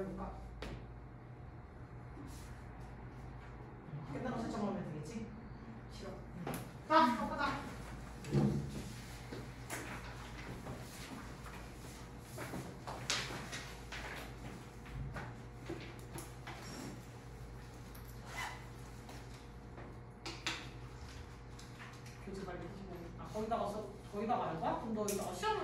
해볼까? 끝나고 설정하면 되겠지? 싫어. 자, 가보자. 교재 25. 아, 거기다가 써, 거기다가 할 거야? 그럼 너 이거 시험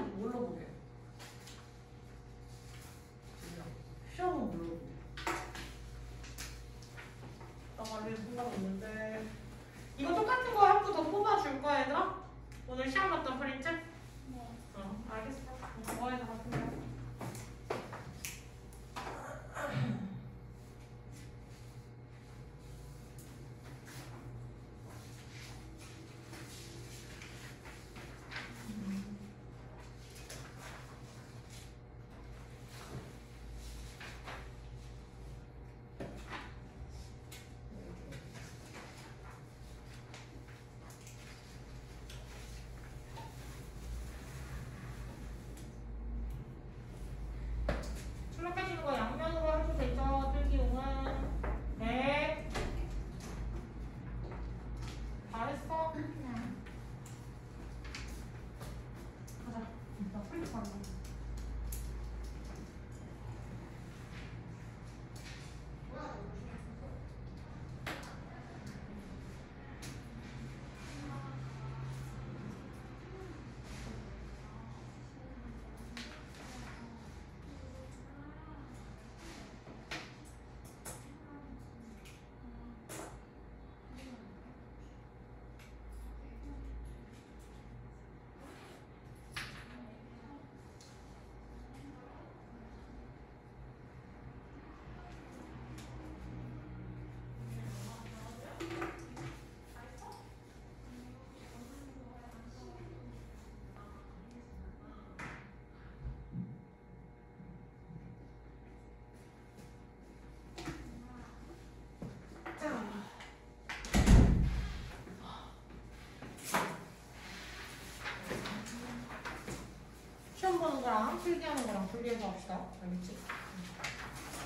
보는 거랑 필기하는 거랑 분리해서 합시다. 알겠지?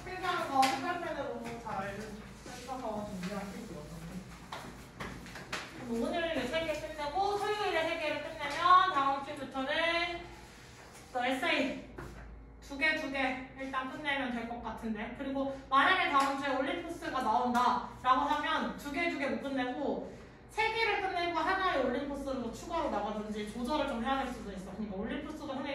필기하는 거 색깔펜으로 잘 써서 준비하시고 오늘을 3개 끝내고 토요일에 3개를 끝내면 다음 주부터는 또 에세이 두 개, 두 개 일단 끝내면 될 것 같은데 그리고 만약에 다음 주에 올림푸스가 나온다 라고 하면 두 개, 두 개 못 끝내고 세 개를 끝내고 하나의 올림푸스를 더 추가로 나가든지 조절을 좀 해야 될 수도 있어.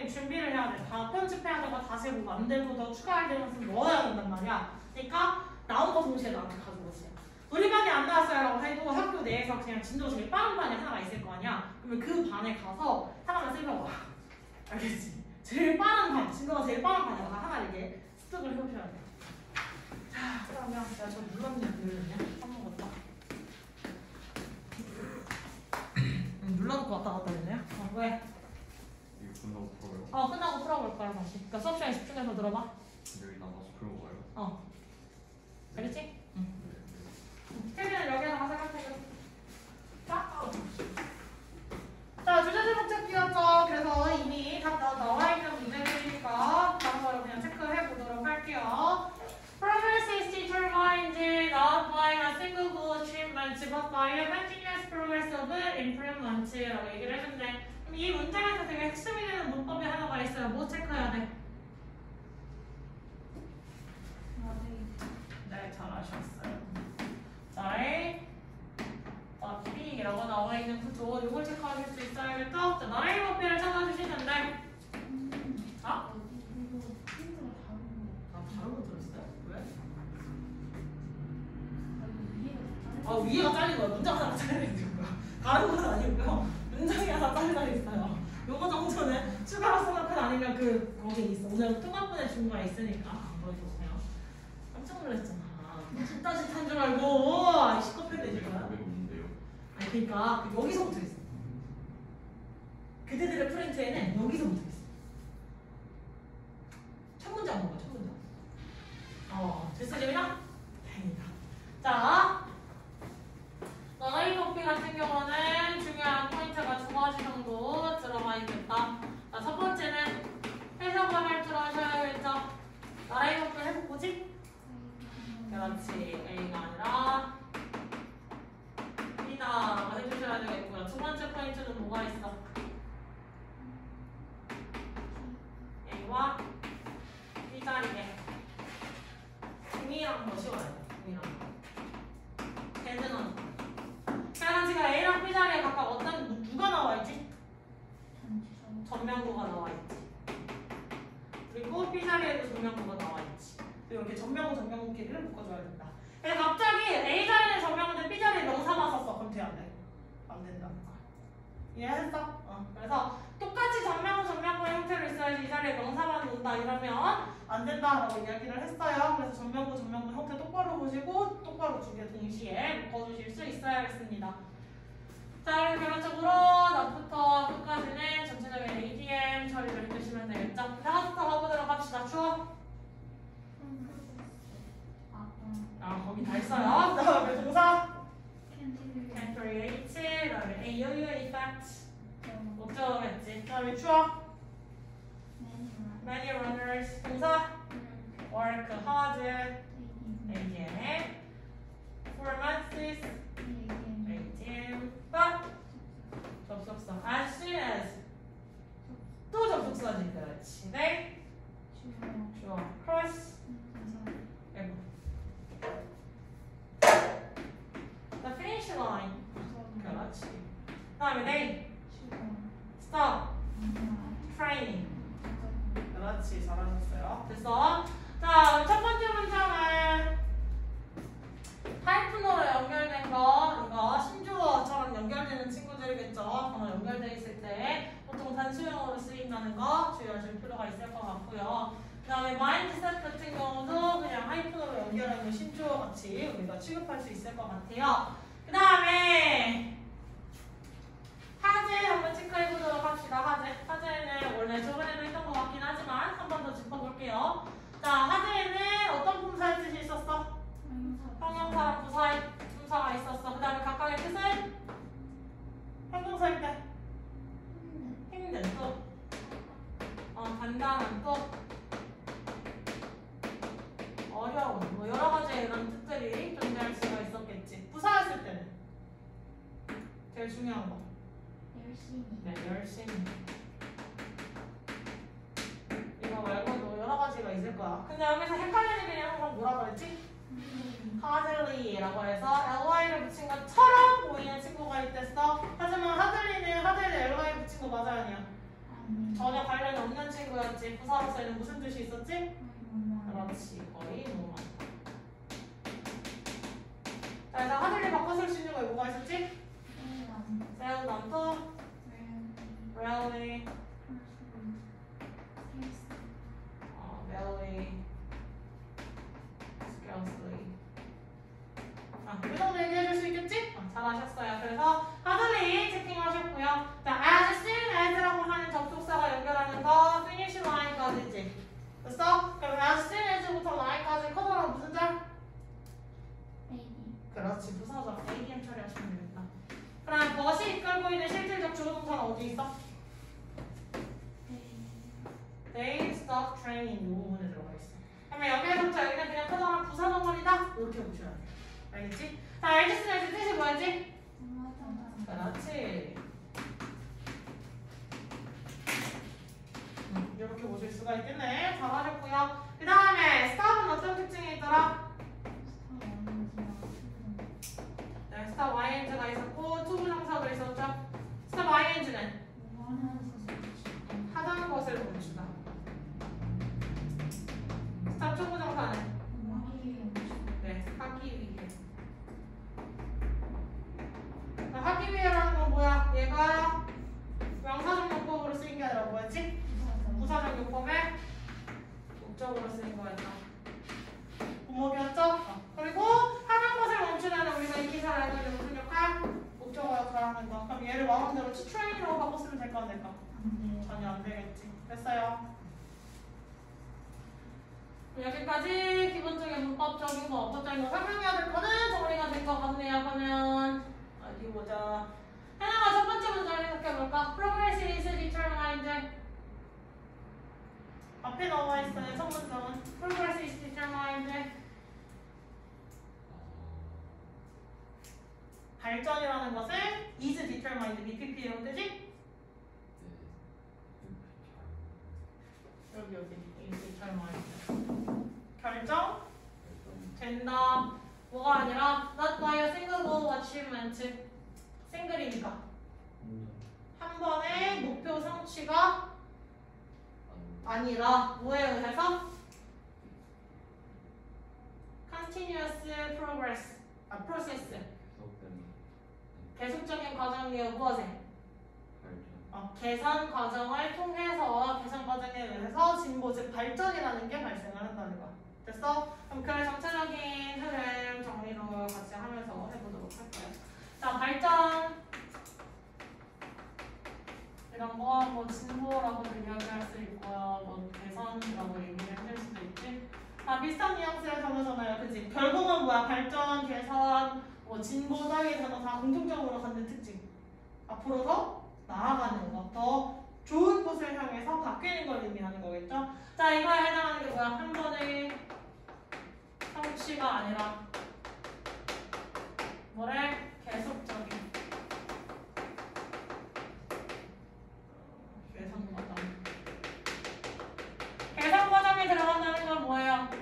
선생님 준비를 해야 돼. 다 편집해야 되고 다시 뭐 만들고 더 추가할 되는 넣어야 된단 말이야. 그러니까 나온 거 동시에 나한테 가져오세요. 우리 반이 안 나왔어요라고 해도 학교 내에서 그냥 진도 제일 빠른 반이 하나가 있을 거 아니야. 그러면 그 반에 가서 하나만 생겨봐. 알겠지? 제일 빠른 반, 진도가 제일 빠른 반에다가 하나 이렇게 습득을 해오셔야 돼. 자, 그러면 내가 저 눌렀는데 눌렀냐? 까먹었다. 음, 눌러놓고 왔다 갔다 했네요. 어, 왜? 끝나고 풀어요? 어, 끝나고 풀어볼 거야, 다시. 그러니까 수업 시간에 집중해서 들어봐. 여기 남아서 풀어봐요? 어. 알겠지? 네, 네. 태빈은 여기서 가서 생각해. 자, 자, 주제 제목책 끼웠죠. 그래서 이미 다 나- 나와 있는 문제들이니까 다른 거를 그냥 체크해 보도록 할게요. Progress is determined not by a single goal achievement, but by a continuous progress of improvement라고 얘기를 했는데 이 문장에서 되게 핵심이 되는 문법이 하나가 있어요. 뭐 체크해야 돼? 네, 잘하셨어요. 나의 B라고 나와 있는 구조 이걸 체크하실 수 있어야겠죠? 자, 나의 목표를 찾아주시는데 아? 아, 잘못 들었어요? 왜? 아, 위에가 잘린 거야. 문장 하나 잘려 있는 거야. 다른 건 아니고요. 문장이 하나 잘려 있어요. 요거 정도는 추가로 생각은 아니면 그 거기 있어. 오늘 통합분의 중간에 있으니까 안 보여주세요. 깜짝 놀랐잖아. 진짜 진짜인 줄 알고 아, 마. 고백 없는데요? 아니 그러니까 여기서부터 있어. 그대들의 프렌트에는 여기서부터 있어. 첫 문장 먹어, 첫 문장. 어, 됐어, 재민아? 다행이다. 자, 나나이 커피 같은 경우는 중요한 포인트가 두 가지 정도 들어가 있겠다. 자, 첫 번째는 해석을 할 줄 아셔야겠죠? 나라이 커피 해석 보지? 음. 그렇지. A가 아니라 B다라고 해주셔야 되겠고요. 두 번째 포인트는 뭐가 있어? A와 B자리에 동일한 거 쉬워야 돼. 동일한 거. 대등한 거. 지금 A랑 B 자리에 각각 어떤 누가 나와 있지? 전면구가 나와 있지. 그리고 B 자리에도 전면구가 나와 있지. 이렇게 전면구 전면구끼리를 묶어줘야 된다. 근데 갑자기 A 자리에 전면구인데 B 자리에 명사만 썼어. 그럼 돼안 돼? 안 거야. 이해했어? 어. 그래서 똑같이 전면구 전면구의 형태로 있어야지 이 자리에 명사만 논다 이러면 안 된다라고 이야기를 했어요. 그래서 전면구 전면구 형태 똑바로 보시고 똑바로 두 개 동시에 묶어주실 수 있어야겠습니다. 자, 그럼 결론적으로 낮부터 끝까지는 전체적인 ADM 처리를 해주시면 되겠죠? 하나부터 가보도록 합시다. 추워? 아, 거기 다 있어요. 그 다음에 동사 can create, 그 다음에 AOU effect 목적어 했지. 그 다음에 추워? many runners 동사 work hard, ADM performances, 목적으로 쓰인 거였다. 부목이었죠? 어. 그리고 하는 것을 멈추려는 우리가 이 기사를 알고 있는 무슨 역할? 목적어 역할을 하는 거. 그럼 얘를 마음대로 트레이라고 바꿨으면 될까 안 될까? 전혀 안 되겠지. 됐어요. 여기까지 기본적인 문법적인 거, 어법적인 거 설명해야 될 거는 정리가 된 것 같네요. 그러면 어디 보자. 하나가 첫 번째 문제를 생각해볼까? Progress is determined. 앞에 나와 있어요. 첫 문장은 Progress is determined. 발전이라는 것은 is determined, BPP로 되지? 여기 여기 이렇게 잘말 결정 된다. 뭐가 아니라 not by a single goal achievement. 싱글이니까 한 번의 목표 성취가 아니라 뭐에 의해서 continuous progress, 아 process, 계속적인 과정이요 무엇에? 어, 개선 과정을 통해서 개선 과정에 의해서 진보 즉 발전이라는 게 발생을 한다는 거야. 됐어? 그럼 그 전체적인 흐름 정리도 같이 하면서 해보도록 할게요. 자 발전 이런 거 뭐 진보라고도 이야기할 수 있고요, 뭐 개선이라고 얘기할 수도 있지. 다 비슷한 뉘앙스의 단어잖아요, 그치? 결국은 뭐야? 발전, 개선, 뭐 진보 단어 다 공통적으로 갖는 특징. 앞으로 더 나아가는 것, 더 좋은 곳을 향해서 바뀌는 걸 의미하는 거겠죠? 자, 이거에 해당하는 게 뭐야? 한 번의 성취가 아니라 뭐래? 계속적인 개선 과정. 개선 과정에 들어간다는 건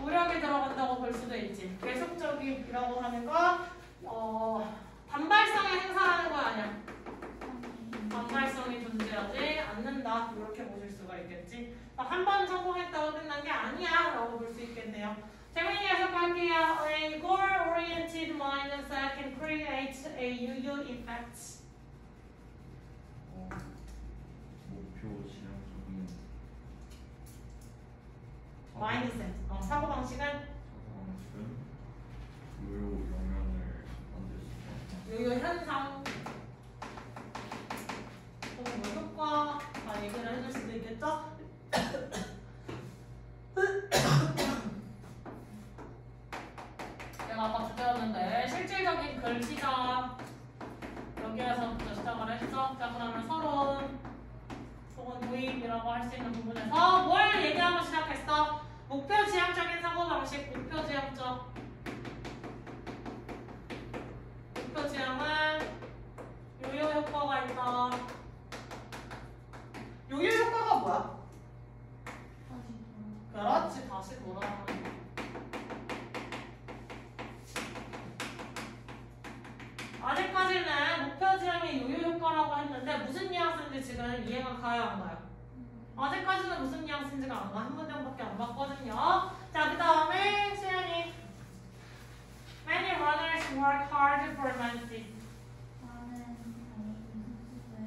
뭐예요? 노력이 들어간다고 볼 수도 있지. 계속적이라고 하는 건 어, 단발성의 행사라는 거 아니야? 반발성이 존재하지 않는다 이렇게 보실 수가 있겠지 한 번 성공했다고 끝난 게 아니야 라고 볼 수 있겠네요 재민이 해석할게요 A goal-oriented mindset can create a yo-yo effect 목표 지향적인 mindset 어, 사고 방식은 사고방식은 요요 영향을 만들 수 있다. 요요 현상. 혹은 뭐 효과 다 얘기를 해줄 수도 있겠죠? 내가 아까 주제였는데 실질적인 글 시작 여기에서부터 시작을 했죠. 자 그러면 서론 혹은 도입이라고 할 수 있는 부분에서 뭘 얘기하고 시작했어? 목표 지향적인 사고 방식, 목표 지향적 목표 지향은 요요 효과가 있다. 요요 효과가 뭐야? 그렇지 다시 돌아가는 거. 아직까지는 목표 지향의 요요 효과라고 했는데 무슨 뉘앙스인 지 지금 이해가 가요 안 가요? 아직까지는 무슨 뉘앙스인지가 안 가. 한 문장밖에 안 봤거든요. 자, 그 다음에 수연이 Many runners work hard for months. 많은 선수들은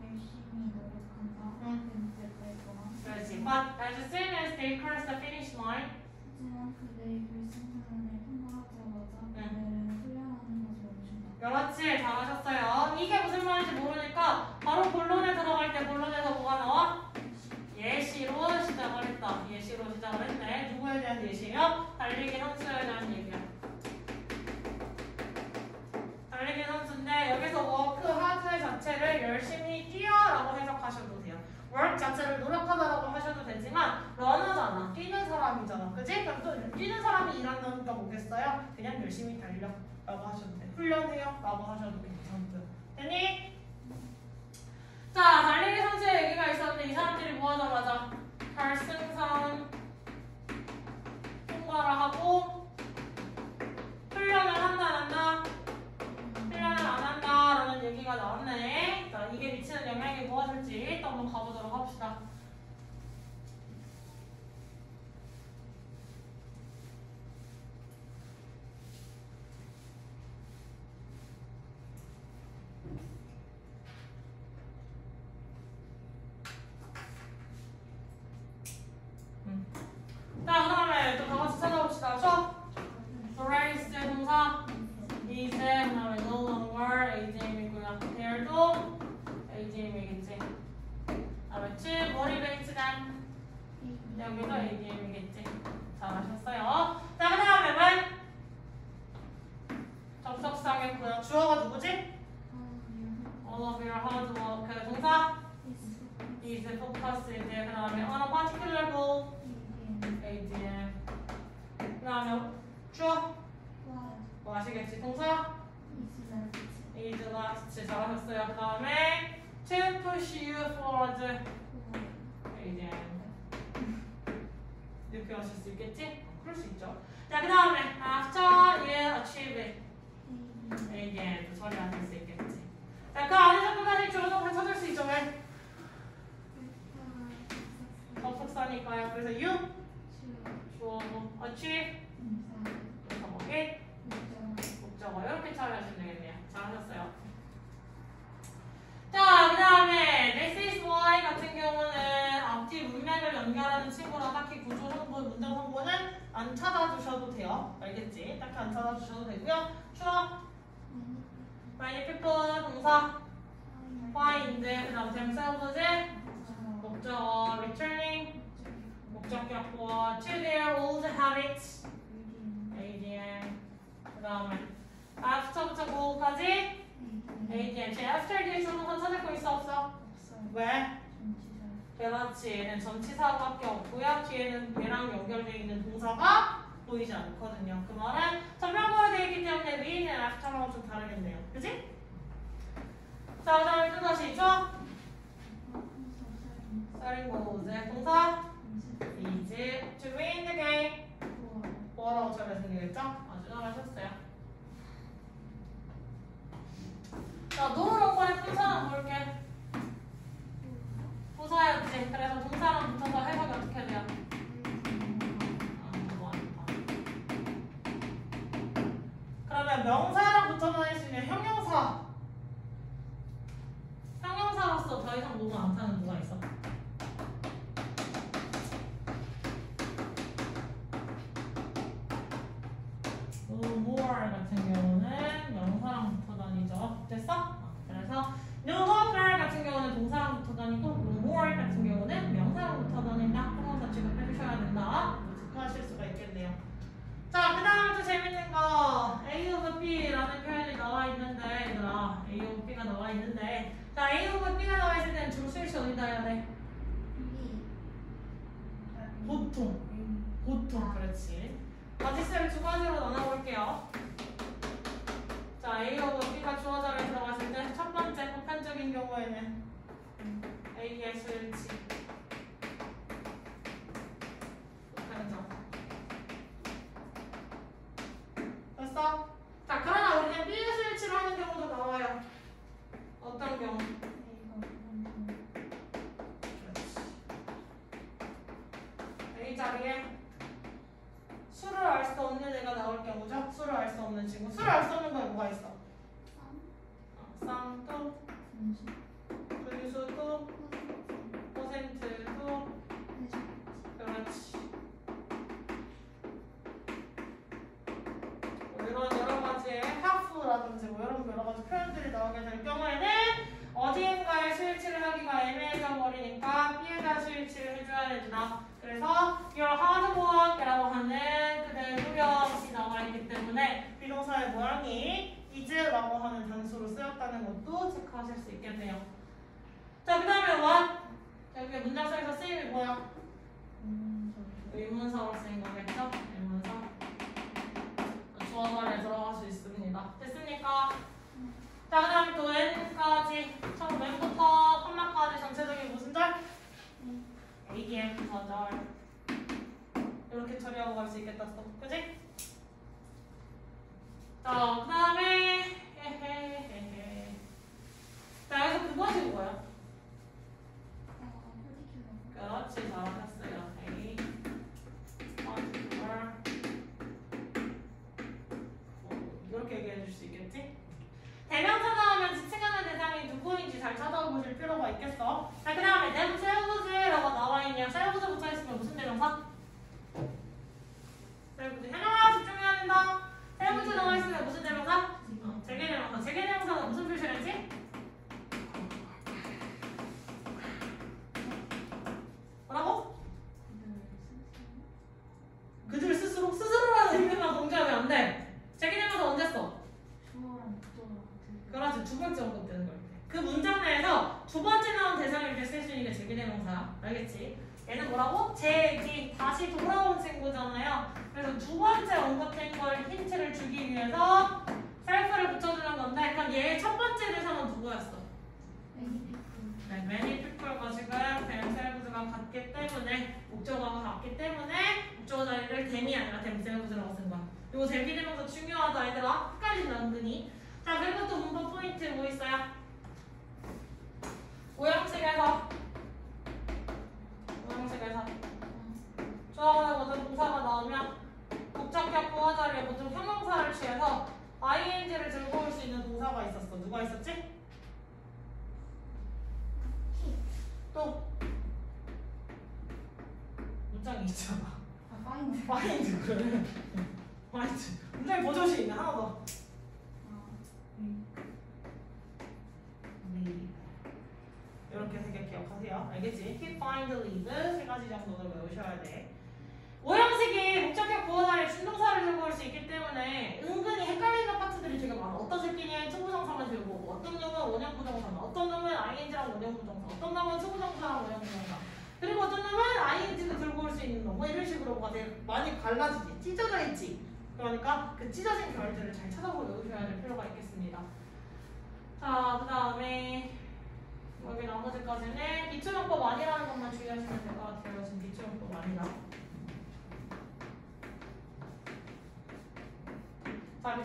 열심히 노력한다. 금빛을 동안. 그렇지. But as soon as they cross the finish line, 하지만 그들이 결승선을 통과하자마자 그들은 훈련하는 것을 멈춘다. 그렇지. 잘하셨어요. 이게 무슨 말인지 모르니까 바로 본론에 들어갈 때 본론에서 뭐가 나와? 예시로 시작을 했다. 예시로 시작을 했네. 누구에 대한 예시요? 달리기 선수에 대한 얘기야. 달리기 선수인데 여기서 work hard 자체를 열심히 뛰어라고 해석하셔도 돼요. work 자체를 노력하다라고 하셔도 되지만 러너잖아. 뛰는 사람이잖아. 그지? 그럼 또 뛰는 사람이 일한다니까 뭐겠어요? 그냥 열심히 달려라고 하셔도 돼. 훈련해요 라고 하셔도 괜찮고. 됐니? 자, 달리기 선수의 얘기가 있었는데 이 사람들이 뭐 하자마자 결승선 통과를 하고 훈련을 한다 안 한다? 훈련을 안 한다라는 얘기가 나왔네. 자, 이게 미치는 영향이 무엇일지 또 한번 가보도록 합시다. 동사, find, 그 다음 themselves, 목적어, returning, 목적격보, to their old habits, ADM, 그 다음에 after부터 go까지 ADM. 제 after 뒤에 찾을 거 있어 없어? 왜? 그렇지. 얘는 전치사밖에 없고요. 뒤에는 얘랑 연결되어 있는 동사가 보이지 않거든요. 그 말은 전명구가 되어 있기 때문에 mean은 after하고 좀 다르겠네요. 그지? 자, 그 다음에 또 다시 있죠? starting goes. 동사 is to win the game. 뭐라고 처리해서 되겠죠? 아주 잘하셨어요. 자, 노는 거에 분사는 볼게. 부사였지. 그래서 동사랑 붙어서 해석이 어떻게 돼요? 아, 어렵다. 그러면 명사랑 붙어 다닐 수 있는 형용사. 형용사로서 더 이상 노가 안 타는 누가 있어? 그 more 같은 경우는 명사랑 붙어 다니죠. 됐어? 어, 그래서 같은 경우는 동사랑 붙어 다니고 no more 같은 경우는 명사랑 붙어 다닌다. 형용사 취급해 주셔야 된다. 체크하실 수가 있겠네요. 자, 그 다음에 또 재밌는 거 A over B라는 표현이 나와 있는데 얘들아 A over B가 나와 있는데 자 A over B가 나와 있을 때는 주로 스위치 어디다 해야 돼? 보통 보통 그렇지. 가지수를 두 가지로 나눠볼게요. 자, A 하고 B가 주어자리에 들어갔을 때 첫 번째 보편적인 경우에는 A의 수일치 보편적 됐어? 자, 그러나 우리는 B의 수일치를 하는 경우도 나와요. 어떤 경우? A 자리에 수를 알 수 없는 애가 나올 경우죠. 수를 알 수 없는 친구. 수를 알 수 없는 거에 뭐가 있어? 어, 쌍도, 분수도, 퍼센트도, 그렇지. 뭐 이런 여러 가지의 하프라든지 뭐 이런 여러 가지 표현들이 나오게 될 경우에는 어디인가에 수일치를 하기가 애매해져 버리니까 B에다 수일치를 해줘야 된다. 그래서 your hard work이라고 하는 그대의 노력이 나와 있기 때문에 비동사의 모양이 is라고 하는 단수로 쓰였다는 것도 체크하실 수 있겠네요. 자, 그 다음에 what? 자, 여기 문장성에서 쓰임이 뭐야? 의문사로 쓰인 거겠죠? 주어설에 들어갈 수 있습니다. 됐습니까? 자, 그 다음에 또 n까지 처음 n부터 컴마까지 전체적인 무슨 절? ADM 부서절 이렇게 처리하고 갈 수 있겠다 또 그지? 자, 그 다음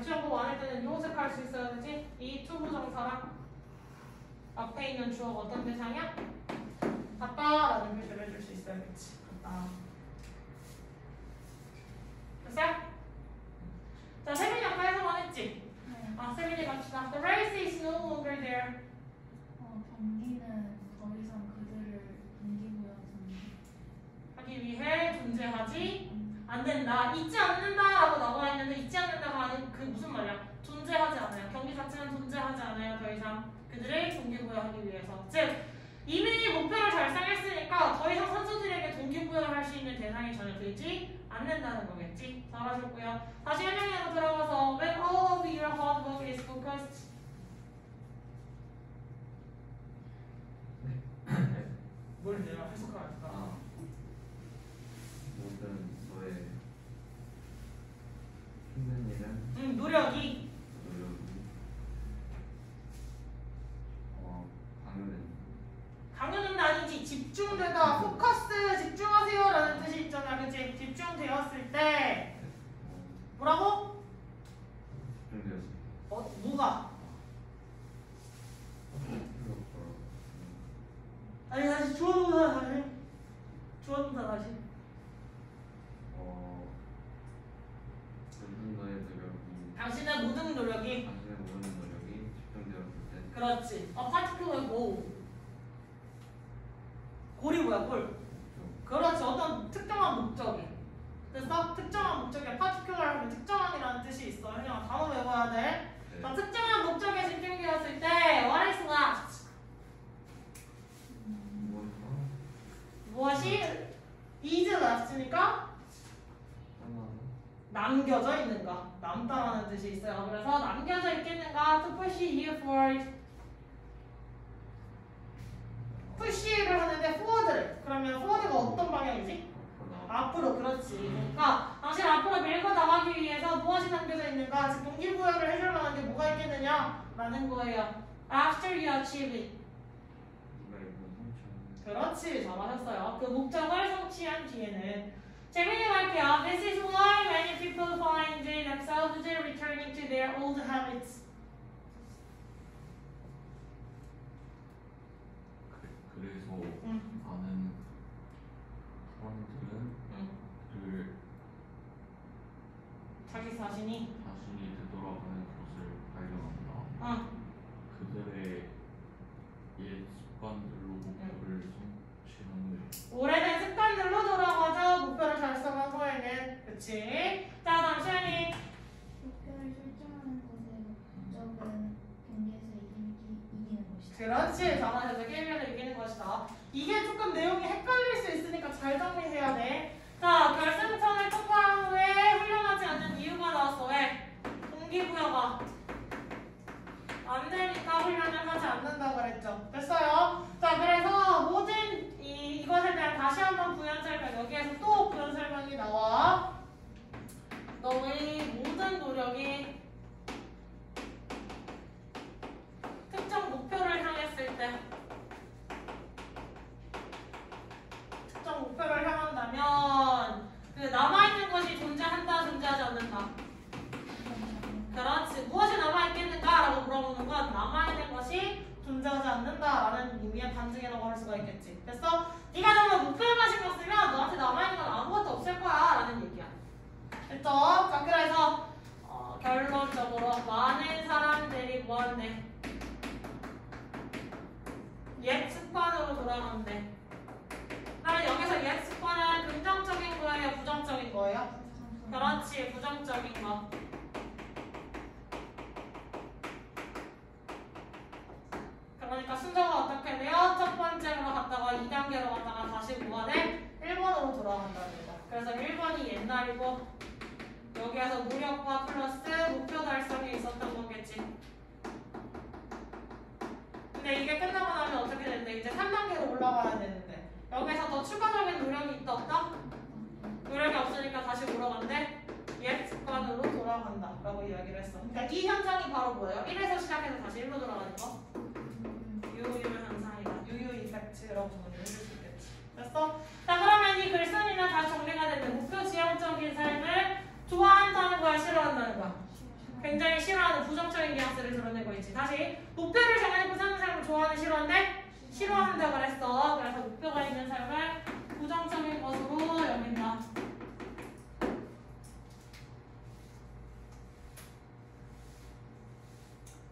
자, 기초용법 아닐 때는 요색할 수 있어야 되지. 이 투부 정사랑 앞에 있는 주어가 어떤 대상이야? 같다 라는 표시를 해줄 수 있어야겠지. 같다. 됐어요? 자, 세민이 아까 해석만 했지? 네. 아, 세민이 갑시다. The race is no longer there. 어, 경기는 더 이상 그들을 동기부여하지 하기 위해 존재하지 안 된다. 잊지 않는다라고 나와 있는데 잊지 않는다가 아닌 그 무슨 말이야? 존재하지 않아요. 경기 자체는 존재하지 않아요. 더 이상 그들을 동기부여하기 위해서. 즉 이미 목표를 달성했으니까 더 이상 선수들에게 동기부여를 할 수 있는 대상이 전혀 되지 않는다는 거겠지. 잘하셨고요. 다시 현영이로 들어가서 When all of your hard work is focused 뭘 내가 해석할까? 아모 든 너의 힘든 일은? 응, 노력이. 노력이? 어 당연히 당연은 아니지. 집중되다 포커스 집중하세요라는 뜻이 있잖아. 그치? 집중되었을 때. 어, 뭐라고? 집중되었을 어 뭐가? 아니 다시 주어동사 다시. 주어동사 다시 어 모든 너의 노력이 당신의 모든 노력이 당신의 모든 노력이 집중되었을 때. 그렇지. a particular goal 골이 뭐야 골? 그렇지. 어떤 특정한 목적이 그래서 특정한 목적이 particular 하면 특정한이라는 뜻이 있어. 그냥 단어 외워야 돼. 네. 자, 특정한 목적에 집중되었을 때 what is left? 무엇이 is left니까? 하나 남겨져 있는가? 남다라는 뜻이 있어요. 그래서 남겨져 있겠는가? To push you forward. Push를 하는데 forward를. 그러면 forward가 어떤 방향이지? 앞으로. 그렇지. 그러니까 당신 앞으로 밀고 나가기 위해서 무엇이 남겨져 있는가? 즉 동기부여를 해주려는 게 뭐가 있겠느냐? 라는 거예요. After you achieve it. 입은 상처는 그렇지. 잘하셨어요. 그 목적을 성취한 뒤에는 재민이 갈게요. This is why many people find themselves returning to their old habits. 그- 그래서 응. 많은 사람들은 응. 그를 자기 자신이 자신이 되돌아가는 것을 발견한다. 응. 그들의 옛 습관들로 목표를 오래된 습관들로 돌아가서 목표를 달성한 후에는 그치? 자 다음 시연이 목표를 설정하는 것의 목적은 경기에서 이기, 이기는 것이다. 그렇지 잘하셔서 게임에서 이기는 것이다. 이게 조금 내용이 헷갈릴 수 있으니까 잘 정리해야 돼. 자 결승선을 통과한 후에 훈련하지 않는 이유가 나왔어. 왜? 동기부여가 안 되니까 훈련을 하지 않는다고 그랬죠. 됐어요? 자 그래서 모든 이, 이것에 대한 다시 한번 부연 설명 여기에서 또 부연 설명이 나와. 너의 모든 노력이 특정 목표를 향했을 때 특정 목표를 향한다면 그 남아있는 것이 존재하지 않는다 그렇지. 무엇이 남아있겠는가라고 물어보는 건 남아있는 것이 존재하지 않는다라는 의미의 반증이라고 할 수가 있겠지. 그래서 네가 정말 목표에만 신경 쓰면 너한테 남아있는 건 아무것도 없을 거야라는 얘기야. 됐죠? 자 그래서 어, 결론적으로 많은 사람들이 뭐한대? 옛 습관으로 돌아간대. 나는 여기서 옛 습관은 긍정적인 거예요, 부정적인 거예요? 그렇지, 부정적인 거. 그러니까 순서가 어떻게 돼요? 첫 번째로 갔다가 2단계로 갔다가 다시 뭐가 돼? 1번으로 돌아간다는 거. 그래서 1번이 옛날이고 여기에서 무력화 플러스 목표 달성이 있었던 거겠지. 근데 이게 끝나고 나면 어떻게 되는데 이제 3단계로 올라가야 되는데 여기서 더 추가적인 노력이 있다 없다? 노력이 없으니까 다시 돌아간대. 옛 습관으로 돌아간다 라고 이야기를 했어. 그러니까 이 현상이 바로 뭐예요? 1에서 시작해서 다시 1로 돌아가는 거. 유유 현상이다. 유유 이펙트라고 정리를 해줄 수 있겠지. 됐어? 자 그러면 이 글쓴이는 다 정리가 됐는데 목표 지향적인 삶을 좋아한다는 거야 싫어한다는 거야? 굉장히 싫어하는 부정적인 뉘앙스를 드러내고 있지. 다시 목표를 정해놓고 사는 삶을 좋아하는 싫어한데 싫어한다 그랬어. 그래서 목표가 있는 삶을 부정적인 것으로 여긴다.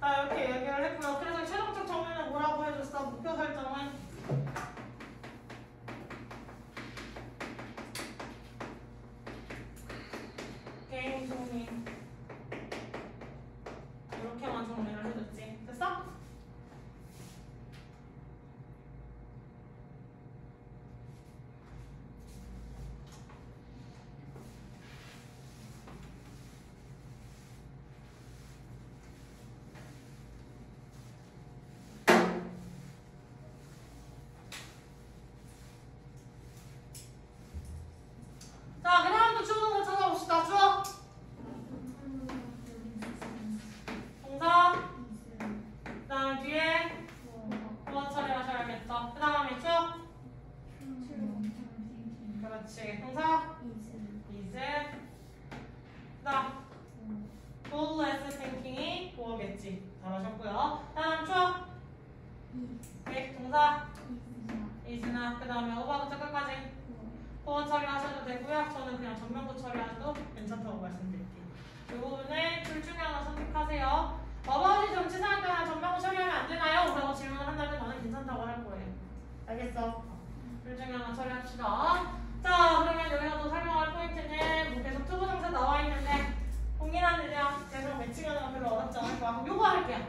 자 이렇게 얘기를 했고요. 그래서 최종적 정리는 뭐라고 해줬어? 목표 설정은 게임 정리 이렇게만 정리를 해줬지. 됐어? 자, 그 다음도 주어거 찾아봅시다. 주어. 동사. 그 다음 뒤에 보어 처리하셔야겠죠. 그 다음에 주어. 그렇지. 동사. is. 그 다음. goalless thinking이 보어겠지. 잘하셨고요. 그 다음 주어. 네, 동사. is나. 그 다음에 어바부터 끝까지. 보어 처리하셔도 되고요. 저는 그냥 전면부 처리하셔도 괜찮다고 말씀드릴게요. 이 부분은 둘 중에 하나 선택하세요. 어바웃이 정치사항 때문에 전면부 처리하면 안 되나요? 라고 질문을 한다면 저는 괜찮다고 할 거예요. 알겠어? 둘 중에 하나 처리 합시다. 자, 그러면 여기서 또 설명할 포인트는 뭐 계속 투부 정사 나와 있는데 공인한 대장 대상 매칭하는 건 별로 어렵지 않을 거야. 요거 할게요.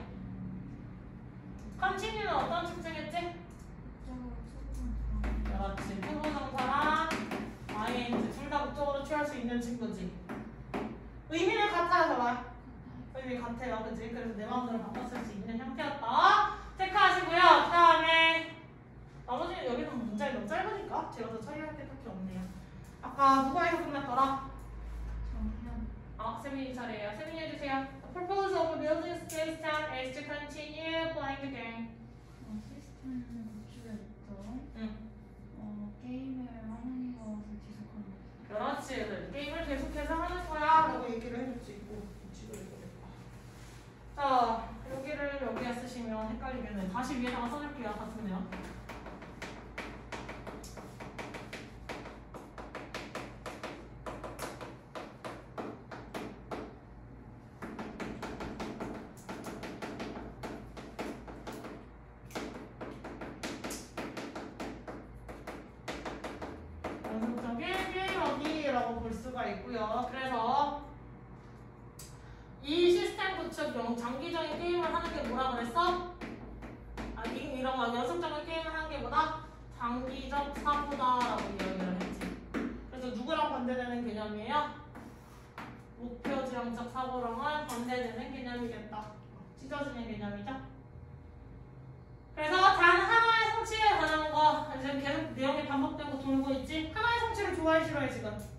컨티뉴는 어떤 특징이었지? 그렇지. 투부 정사랑 ing 둘다 목적으로 취할 수 있는 친구지. 의미는 같아요, 저랑. 의미 같아요, 그지? 그래서 내 마음대로 바꿨을 수 있는 형태였다. 체크하시고요. 그 다음에 나머지는 여기는 문장이 너무 짧으니까 제가 더 처리할 게 딱히 없네요. 아까 누가 해서 끝났더라? 아, 세민이 차례예요. 세민이 해주세요. The purpose of building space time is to continue playing the game. 시스템을 구축했죠. 응. 어, 게임을 하는 것을 지속하는 것. 그렇지. 게임을 계속해서 하는 거야. 라고 얘기를 해줄 수 있고. 자, 여기를 여기에 쓰시면 헷갈리겠네. 다시 위에다가 써줄게요. 같은데요. 수가 있고요. 그래서 이 시스템 구축 영- 장기적인 게임을 하는 게 뭐라 그랬어? 아, 이, 이런 거 연속적인 게임을 하는 게 뭐다? 장기적 사고다라고 이야기를 했지. 그래서 누구랑 반대되는 개념이에요? 목표 지향적 사고랑은 반대되는 개념이겠다. 찢어지는 개념이죠. 그래서 단 하나의 성취에 관한 거 이제 계속 내용이 반복되고 돌고 있지. 하나의 성취를 좋아해 싫어해 지금?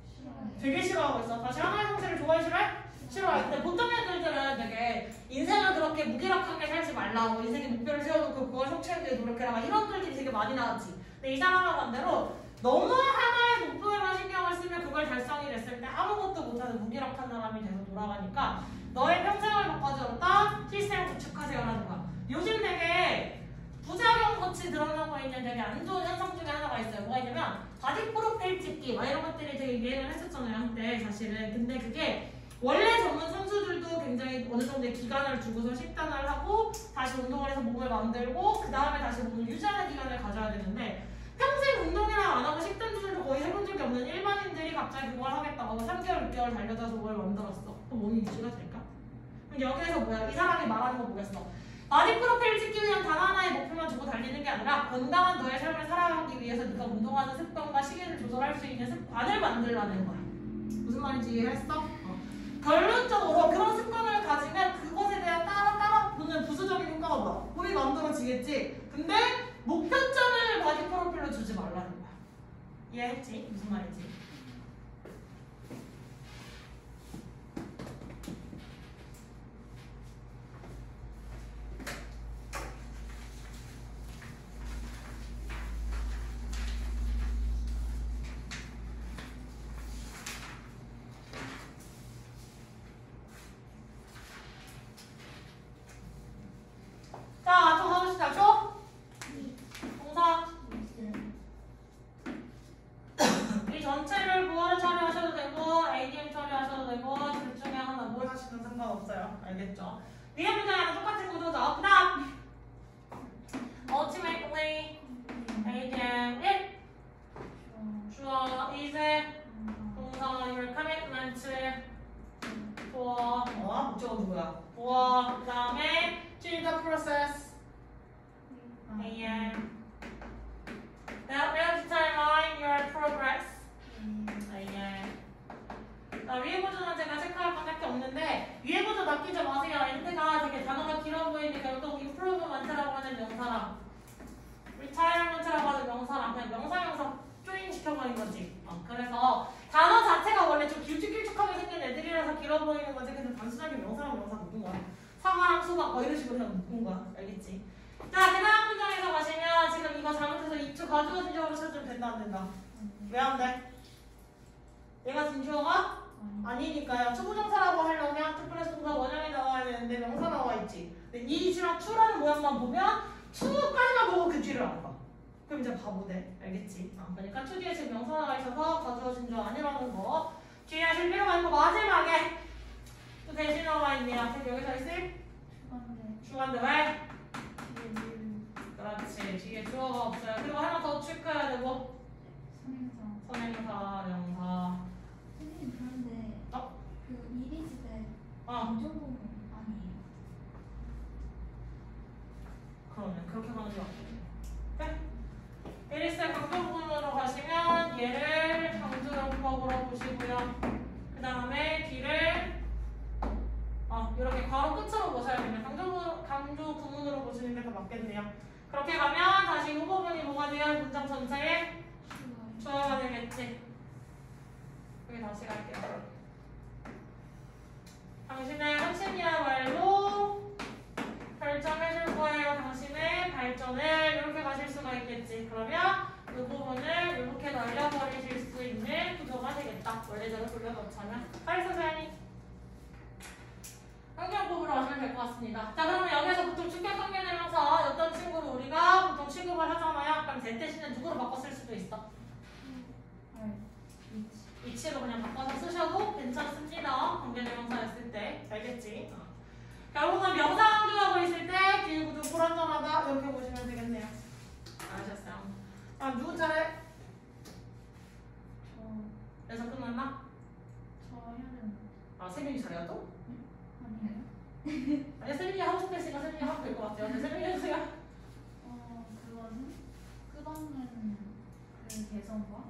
되게 싫어하고 있어. 다시 하나의 성취를 좋아해 싫어해? 싫어해. 근데 보통 애들들은 되게 인생을 그렇게 무기력하게 살지 말라고 인생의 목표를 세워놓고 그걸 성취하기 위해 노력해라 막 이런 글들이 되게 많이 나왔지. 근데 이 사람은 반대로 너무 하나의 목표에만 신경을 쓰면 그걸 달성이 됐을 때 아무것도 못하는 무기력한 사람이 돼서 돌아가니까 너의 평생을 바꿔주었다 시스템 구축하세요라는 거야. 요즘 되게 부작용 같이 드러나고 있는 되게 안 좋은 현상 중에 하나가 있어요. 뭐가 있냐면 바디 프로필 찍기 막 이런 것들이 되게 유행을 했었잖아요 한때 사실은. 근데 그게 원래 전문 선수들도 굉장히 어느 정도의 기간을 두고서 식단을 하고 다시 운동을 해서 몸을 만들고 그 다음에 다시 몸을 유지하는 기간을 가져야 되는데 평생 운동이랑 안 하고 식단 조절도 거의 해본 적이 없는 일반인들이 갑자기 그걸 하겠다고 3개월, 6개월 달려다서 뭘 만들었어. 그럼 몸이 유지가 될까? 그럼 여기에서 뭐야? 이 사람이 말하는 거 뭐겠어? 바디 프로필 찍기 위한 단 하나의 목표만 두고 달리는 게 아니라 건강한 너의 삶을 살아가기 위해서 네가 운동하는 습관과 식이를 조절할 수 있는 습관을 만들라는 거야. 무슨 말인지 이해했어? 어. 결론적으로 그런 습관을 가지면 그것에 대한 따라 따라 보는 부수적인 효과가 뭐야? 몸이 만들어지겠지. 근데 목표점을 바디 프로필로 주지 말라는 거야. 이해했지? 무슨 말인지? 뭘 하시든 상관없어요. 알겠죠? 위에 문장이랑 똑같은 구조죠. 그 다음 ultimately ADM 1 주어 이제 동사 your commitment for 뭐? 목적어 누구야? for 그 다음에 to the process AM Now real determine your progress AM 자, 위에 구조는 제가 체크할 건밖에 없는데 위에 구조 맡기지 마세요. 엔드가 되게 단어가 길어 보이니 결국 improvement라고 하는 명사랑 retirement라고 하는 명사랑 그냥 명사 명사 조인 시켜버린 거지. 어, 그래서 단어 자체가 원래 좀 길쭉길쭉하게 생긴 애들이라서 길어 보이는 거지. 근데 단순하게 명사랑 명사 묶은 거야. 사과랑 수박 뭐 이런 식으로 그냥 묶은 거야. 알겠지? 자, 그 다음 문장에서 가시면 지금 이거 잘못해서 입주 가져오신 적으로 찾으면 된다 안 된다? 왜 안 돼? 얘가 진주어가 아니니까요. to부정사라고 하려면 to 플러스 동사 원형이 나와야 되는데 명사 나와 있지. 근데 it이랑 to라는 모양만 보면 to까지만 보고 그 뒤를 안 봐. 그럼 이제 바보 돼. 알겠지? 아, 그러니까 to 뒤에 지금 명사 나와 있어서 가주어 진주어 아니라는 거. 뒤에 하실 필요가 있고 마지막에 또 that이 나와 있네요. 그럼 여기서 it은 주어인데 왜? 그렇지. 뒤에 주어가 없어요. 그리고 하나 더 체크해야 되고 선행사, 명사. 선생님 그런데 어? 그 어. 감정보험 아니에요? 그러면 그렇게 가는 게 맞겠네. 네? 에리스의 강조 부분으로 가시면 얘를 강조용법으로 보시고요. 그 다음에 뒤를 어, 이렇게 괄호 끝으로 보셔야 됩니다. 강조, 부- 강조 구문으로 보시는 게 더 맞겠네요. 그렇게 가면 다시 이 부분이 뭐가 돼요? 문장 전체에 주어가 되겠지. 여기 다시 갈게요. 당신의 헌신이야말로 결정해줄 거예요. 당신의 발전을 이렇게 가실 수가 있겠지. 그러면 이 부분을 이렇게 날려버리실 수 있는 구조가 되겠다. 원래대로 돌려놓자면. 알겠어, 사연이? 환경법으로 하시면 될 것 같습니다. 자, 그러면 여기서 보통 관계대명사 어떤 친구를 우리가 보통 취급을 하잖아요. 그럼 대 대신에 누구로 쓸 수도 있어. 위치로 그냥 바꿔서 쓰셔도 괜찮습니다. 관계대명사였을 때. 알겠지? 어. 결국은 명사 강조하고 있을 때 기울구조 불안정하다 이렇게 보시면 되겠네요. 알으셨어요? 아 누구 차례? 그래서 끝났나? 아 세민이 차례야 또? 아니 세민이 하고 싶으니까 세민이 하면 될것 같아요. 세민이 해주세요. 어 그거는 끝없는 그 개선과 응. 어,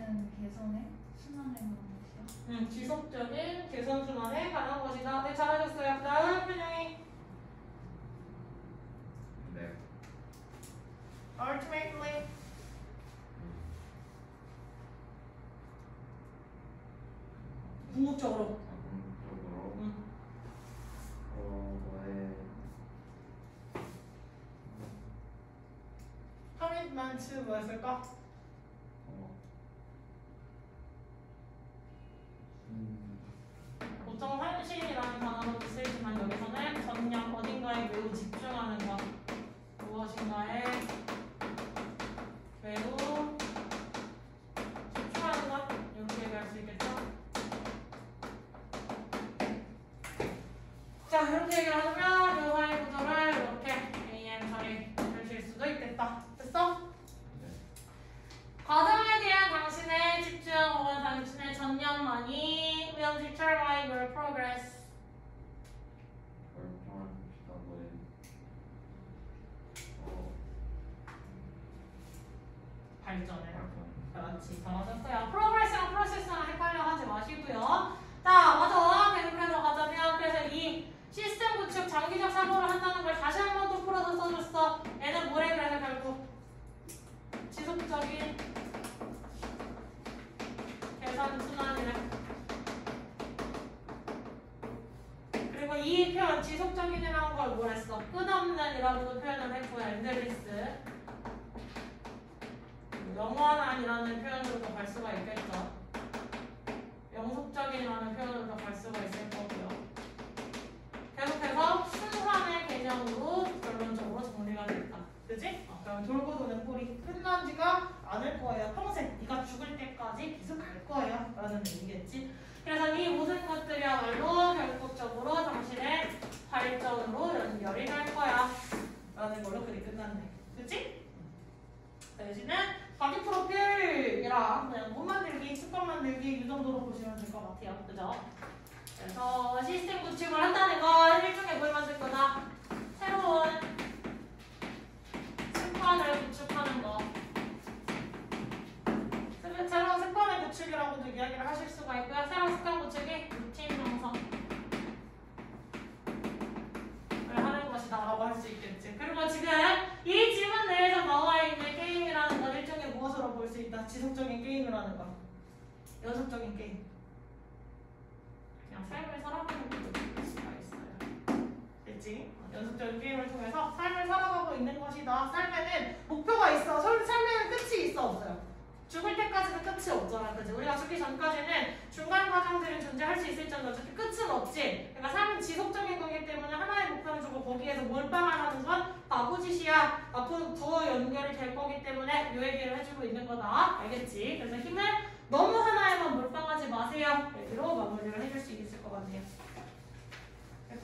계속되는 개선의 순환에 그런 것이요. 응, 지속적인 개선 순환에 관한 것이다. 네 잘하셨어요. 그 다음 표정이 네. ultimately 궁극적으로. 자본적으로 응. 어 뭐에 commitment 뭐였을까?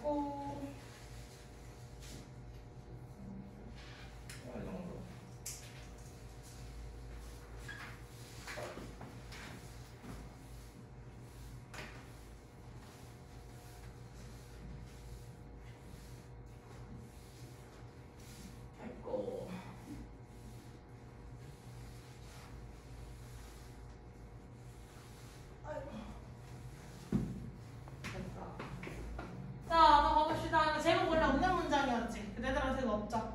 됐고. 이 정도. 됐고. 아이고. 됐다. 자, 더 가봅시다. 이거 제목 원래 없는 문장이었지. 그대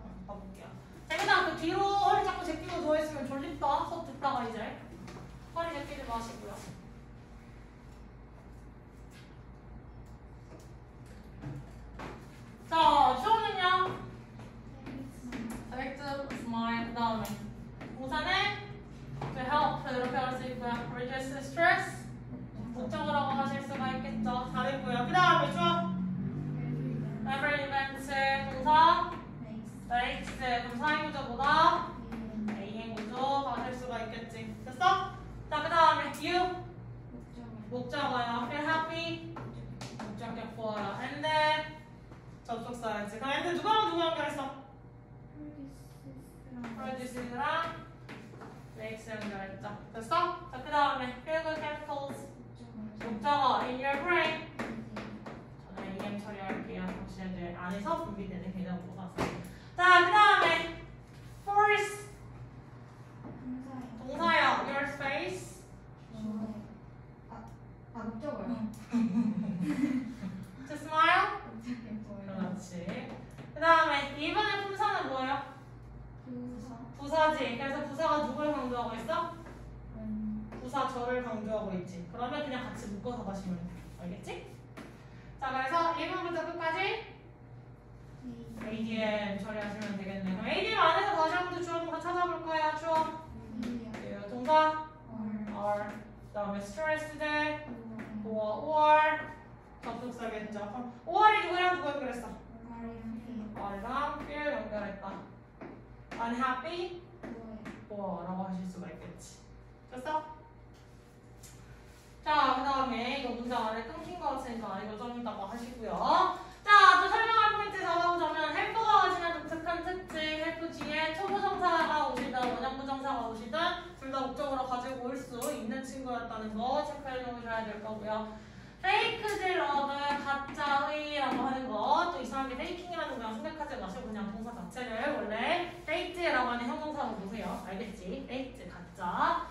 친구였다는 거 체크해 놓으셔야 될 거고요. faked laugh, 가짜의라고 하는 거, 또 이상하게 faking이라는 거 생각하지 마시고 그냥 동사 자체를 원래 fake라고 하는 형용사로 보세요. 알겠지? fake, 가짜.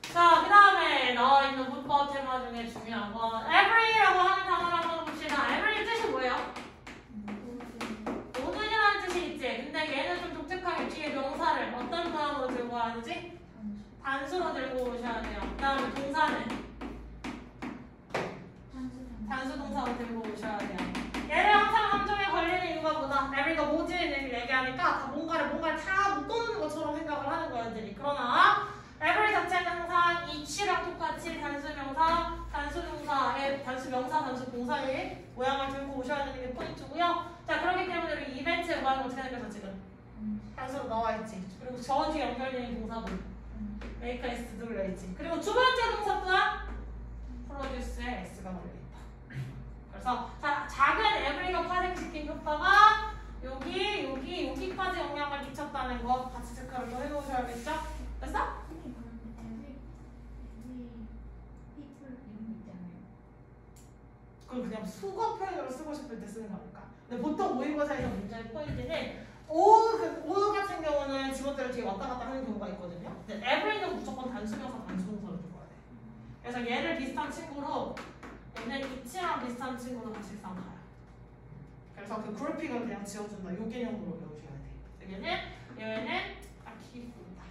자, 그 다음에 나와 있는 문법 테마 중에 중요한 건 every라고 하는 단어를 한번 봅시다. every 뜻이 뭐예요? 모든이라는 뜻이 있지. 근데 얘는 좀 독특하게 뒤에 명사를 어떤 다음으로 들고 되지? 단수로 들고 오셔야 돼요. 그 다음에 동사는 단수 동사로 들고 오셔야 돼요. 얘를 항상 함정에 걸리는 이유가 뭐다? every가 모든을 얘기하니까 다 뭔가를 뭔가를 다 묶어놓는 것처럼 생각을 하는 거야, 애들이. 그러나 every 자체는 항상 each랑 똑같이 단수 명사, 단수 동사의 단수 명사, 단수 동사의 모양을 들고 오셔야 되는 게 포인트고요. 자, 그렇기 때문에 우리 이벤트 모양이 어떻게 생겼어 지금? 단수로 나와 있지. 그리고 저 뒤에 연결되는 동사 들려 있지. 그리고 두 번째 동사 또한 produce에 s가 걸려 있다. 그래서 자, 작은 every가 파생시킨 효과가 여기, 여기, 여기까지 영향을 미쳤다는 거 같이 체크를 또 해놓으셔야겠죠? 됐어? 그럼 그냥 수거 표현으로 쓰고 싶을 때 쓰는 거니까. 근데 보통 모의고사에서 문제의 포인트는 오, 그, 오 같은 경우는 지문대로 뒤에 왔다 갔다 하는 경우가 있거든요. 근데 every는 무조건 단수명사 단수동사로 들어야 돼. 그래서 얘를 비슷한 친구로 얘는 이치랑 비슷한 친구로 사실상 가요. 그래서 그 그래픽을 그냥 지워준다. 요 개념으로 배우셔야 돼. 얘는 얘는 딱히 있다.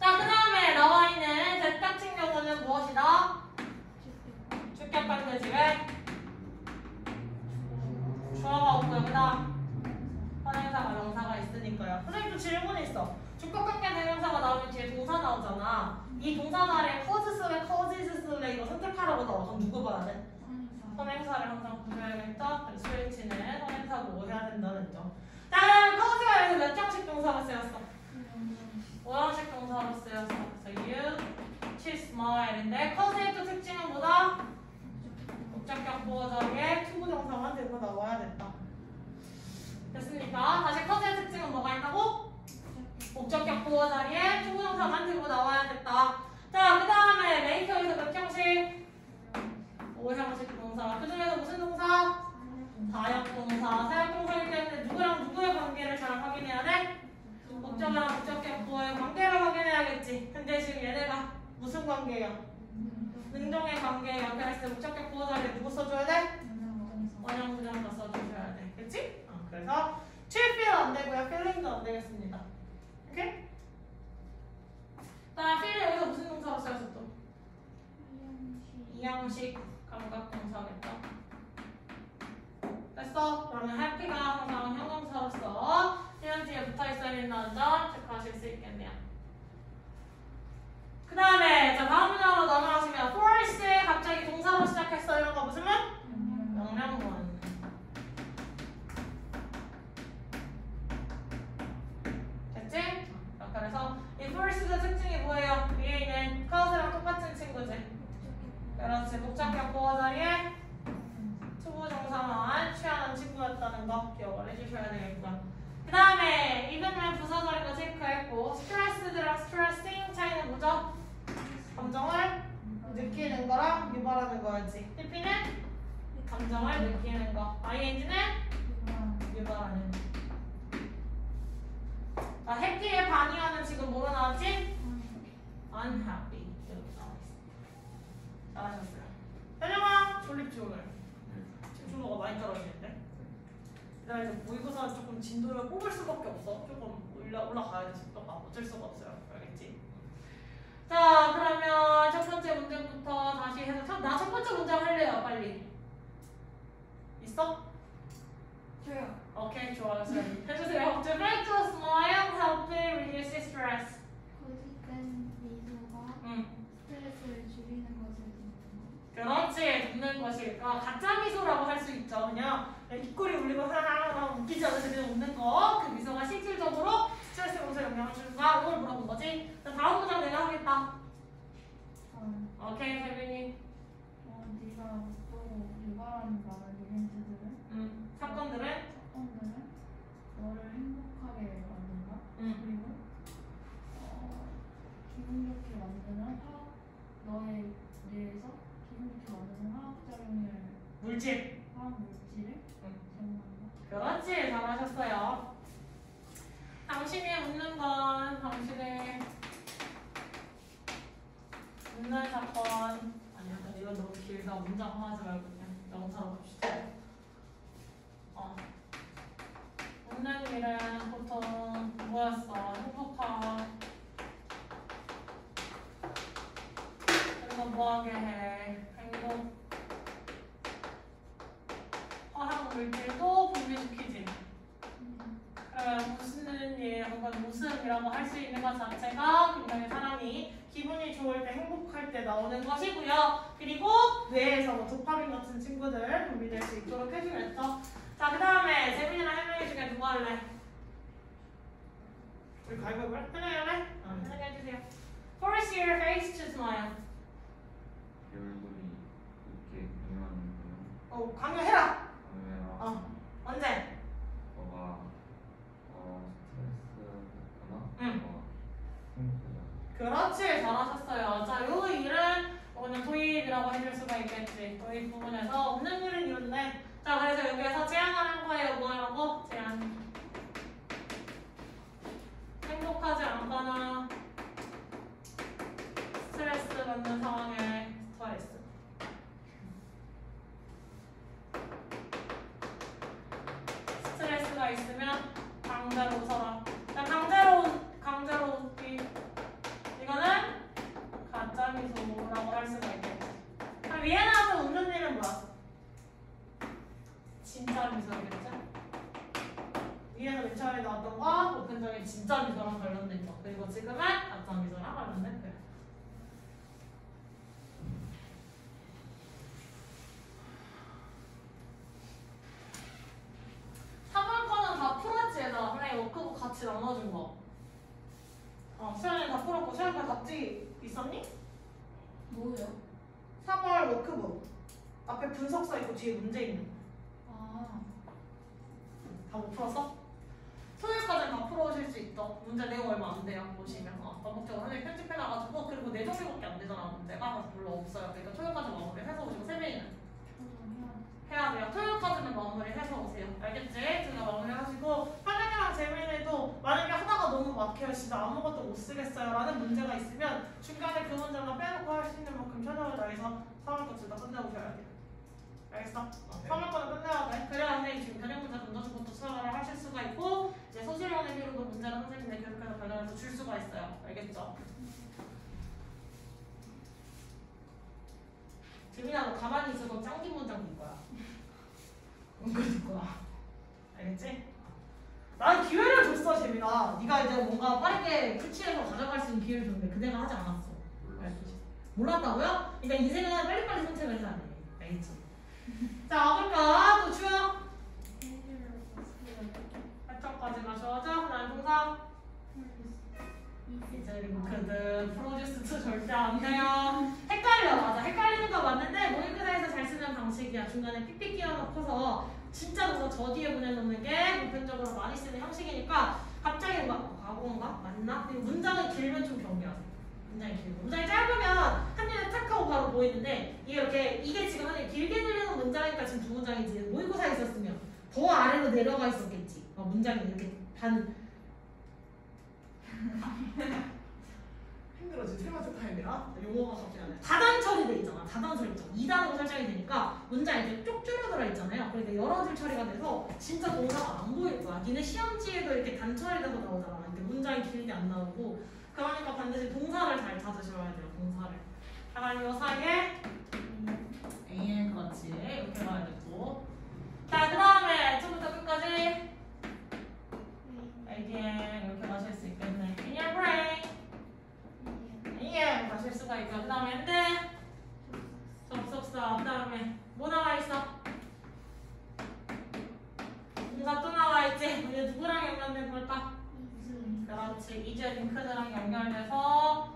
자, 그 다음에 나와 있는 Z 같은 경우는 무엇이다? 주격관 대집에 주어가 없고요. 그 다음 선행사가 명사가 있으니까요. 선생님 또 질문이 있어. 주격관계 대명사가 나오면 뒤에 동사 나오잖아. 이 동사 아래 cause 쓸래, causes 쓸래 이거 선택하라고 나와. 그럼 누구 봐야 돼? 선행사를 항상? 그래서 스위치는 선행사로 해야 된다는 점. 자, cause가 여기서 몇 장씩 동사가 쓰였어? 5장씩 동사로 쓰였어. 그래서 you, she's smile인데 cause의 또 특징은 뭐다? 목적격 보호 자리에 투부 정사만 들고 나와야 된다. 됐습니까? 다시 cause의 특징은 뭐가 있다고? 목적격 보호 자리에 투부 정사만 들고 나와야 됐다. 자, 그 다음에 여기서 몇 장씩? 5장씩 동사. 그 중에서 무슨 동사? 사역 동사. 사역 동사이기 때문에 누구랑 누구의 관계를 잘 확인해야 돼? 목적어랑 목적격 보호의 관계를 확인해야겠지. 근데 지금 얘네가 무슨 관계예요? 능동의 관계예요. 그래서 목적격 보호 자리에 누구 써줘야 돼? 원형 부정사 써주셔야 돼. 그치? 어, 그래서 칠필 안 되고요. 필링도 안 되겠습니다. 오케이? 자, 필 여기서 무슨 동사로 쓰였어 또? 이형식 감각 동사겠죠? 됐어? 그러면 happy가 항상 형용사로서 TNT에 붙어 있어야 된다는 점 체크하실 수 있겠네요. 그 다음에 자 다음 문장으로 넘어가시면 force에 갑자기 동사로 시작했어 이런 거 무슨 말? 명령문 됐지? 자, 그래서 이 force의 특징이 뭐예요? 위에 있는 cause랑 똑같은 친구지 그렇지 목적격 보호 자리에 투부 정사만 취하는 친구였다는 거 기억을 해주셔야 되겠고요. 그 다음에 이번엔 부사절인 거 체크했고 스트레스드랑 스트레싱 차이는 뭐죠? 감정을 느끼는 거랑 유발하는 거였지. TP는 감정을 느끼는 거. 유발하는 거. 자, 해피에 반의하는 지금 뭐로 나왔지? unhappy. 이렇게 나와 있습니다. 잘하셨어요. 현영아, 졸립지 오늘. 집중도가 많이 떨어지는데. 그다음에 이제 모의고사 진도를 뽑을 수밖에 없어. 조금 올라 올라가야 돼 속도가 어쩔 수가 없어요. 알겠지? 자, 그러면 첫 번째 문제부터 다시 해서 나 첫 번째 문제 할래요, 빨리. 있어? 저요. 오케이, 좋아요. 해주세요. To make a smile help me reduce stress. 거짓된 미소가 응. 스트레스를 줄이는 것을 듣는 그렇지 웃는 것일까 가짜 미소라고 할 수 있죠 그냥 아, 입꼬리 울리고 하하하 웃기지 않아서 그냥 웃는 거. 그 미소가 실질적으로 스트레스 용서 영향을 주는가? 이걸 물어본 거지. 다음 문장 내가 하겠다. 음. 오케이, 설빈이. 어, 네가 또 유발하는 말을 이벤트들은? 응. 사건들은? 사건들은 너를 행복하게 만든다. 응. 그리고 어, 기분 좋게 만드는 화학, 너의 뇌에서 기분 좋게 만드는 화학작용을 물질. 화학 물질. 그렇지. 잘하셨어요. 당신이 묻는 건 당신의 묻는 사건. 아니야, 이건 너무 길다. 문장 하나 하지 말고 그냥 영상으로 봅시다. 어. 묻는 일은 보통 뭐였어? 행복한. 그리고 뭐하게 해? 행복. 화학 물질도 분비시키지. 그러면 무슨 일 혹은 웃음이라고 할 수 있는 것 자체가 굉장히 사람이 기분이 좋을 때 행복할 때 나오는 것이고요. 그리고 뇌에서 뭐 도파민 같은 친구들 분비될 수 있도록 해주겠죠. 자, 그 다음에 재민이랑 혜명이 중에 누구 할래? 우리 가위바위보 해? 혜명이 할래? 어, 혜명이 해주세요. Force your face to smile. 이 얼굴이 이렇게 강요하는 거예요. 어, 강요해라. 어, 언제? 너가 어 스트레스 받거나 응. 어, 그렇지 잘하셨어요. 자, 요 일은 오늘 도입이라고 해줄 수가 있겠지. 도입 부분에서 없는 일은 이런데. 자, 그래서 여기에서 제안하는 거예요. 뭐라고? 제안. 행복하지 않거나 스트레스 받는 상황에 스트레스. 스트레스가 있으면 강제로 웃어라. 자, 강제로 웃- 강제로 웃기. 이거는 가짜 미소라고 할 수가 있겠지. 그럼 위에 나와서 웃는 일은 뭐야? 진짜 미소겠죠? 위에서 맨 처음에 나왔던 거 보편적인 진짜 미소랑 관련된 거. 그리고 지금은 가짜 미소랑 관련된 거. 삼월 거는 다 풀었지 얘들아. 그래 워크북 같이 나눠준 거. 어, 수연이 다 풀었고 수연이 답지 있었니? 뭐예요? 3월 워크북 앞에 분석 써 있고 뒤에 문제 있는 아, 다 못 풀었어? 토요일까지는 다 풀어오실 수 있죠 문제 내용 얼마 안 돼요 보시면 어, 반복적으로 선생님 편집해놔가지고 그리고 네 종류밖에 안 되잖아 문제가 그래서 별로 없어요 그러니까 토요일까지 마무리해서 오시고 세명이는 해야 돼요. 토요일까지는 마무리해서 오세요. 알겠지? 제가 마무리하시고 하경이랑 재민이도 만약에 하다가 너무 막혀요. 진짜 아무것도 못 쓰겠어요. 라는 문제가 있으면 중간에 그 문제만 빼놓고 할 수 있는 만큼 최선을 다해서 3월 거둘 다 끝내오셔야 돼요. 알겠어? 네. 3월 거는 끝내야 돼. 그래야 선생님 지금 변형 문제 던져준 것도 수학을 하실 수가 있고 이제 소실원의 비로도 문제를 선생님들 계속해서 변형해서 줄 수가 있어요. 알겠죠? 재민아 너 가만히 있어도 짱 긴 문장 볼 거야. 은근 거야. 알겠지? 난 기회를 줬어 재민아. 네가 이제 뭔가 빠르게 캐치해서 가져갈 수 있는 기회를 줬는데 그대가 하지 않았어. 알겠지? 몰랐다고요? 그러니까 인생은 빨리빨리 선택을 해야 돼. 알겠지? 자 와볼까? 또 주어. 발전까지가 주어죠. 그다음 동사. 이제 linked produce2 절대 안 돼요. 헷갈려 맞아. 헷갈리는 거 맞는데 모의고사에서 잘 쓰는 방식이야. 중간에 삑삑 끼워놓고서 진짜 동사 저 뒤에 보내놓는 게 보편적으로 많이 쓰는 형식이니까 갑자기 어, 과거인가? 맞나? 문장은 길면 좀 경계하세요. 문장이 길고 문장이 짧으면 한눈에 탁 하고 바로 보이는데 이게 이렇게 이게 지금 한눈에 길게 들리는 문장이니까 지금 두 문장이지 모의고사에 있었으면 더 아래로 내려가 있었겠지. 어, 문장이 이렇게 반 힘들어 지금 세마주 타임이라 용어가 갑자기 안 나. 다단 처리돼 있잖아. 다단 처리 있잖아. 2단으로 설정이 되니까 문장이 이렇게 쭉 줄어들어 있잖아요. 그러니까 여러 줄 처리가 돼서 진짜 동사가 안 보일 거야. 니네 시험지에도 이렇게 단 처리돼서 나오잖아. 근데 문장이 길게 안 나오고 그러니까 반드시 동사를 잘 찾으셔야 돼요. 동사를. 가만히 요 사이에 예, 그렇지. 이렇게 가야 되고. 자, 그 다음에 처음부터 끝까지 again 이렇게 마실 수 있겠네. In your brain. 예, 마실 수가 있고 그 다음에 근데 접속사 그 다음에 뭐 나와 있어? 뭔가 또 나와 있지? 이제 누구랑 연관된 걸까? 그렇지 이제 linked랑 연결돼서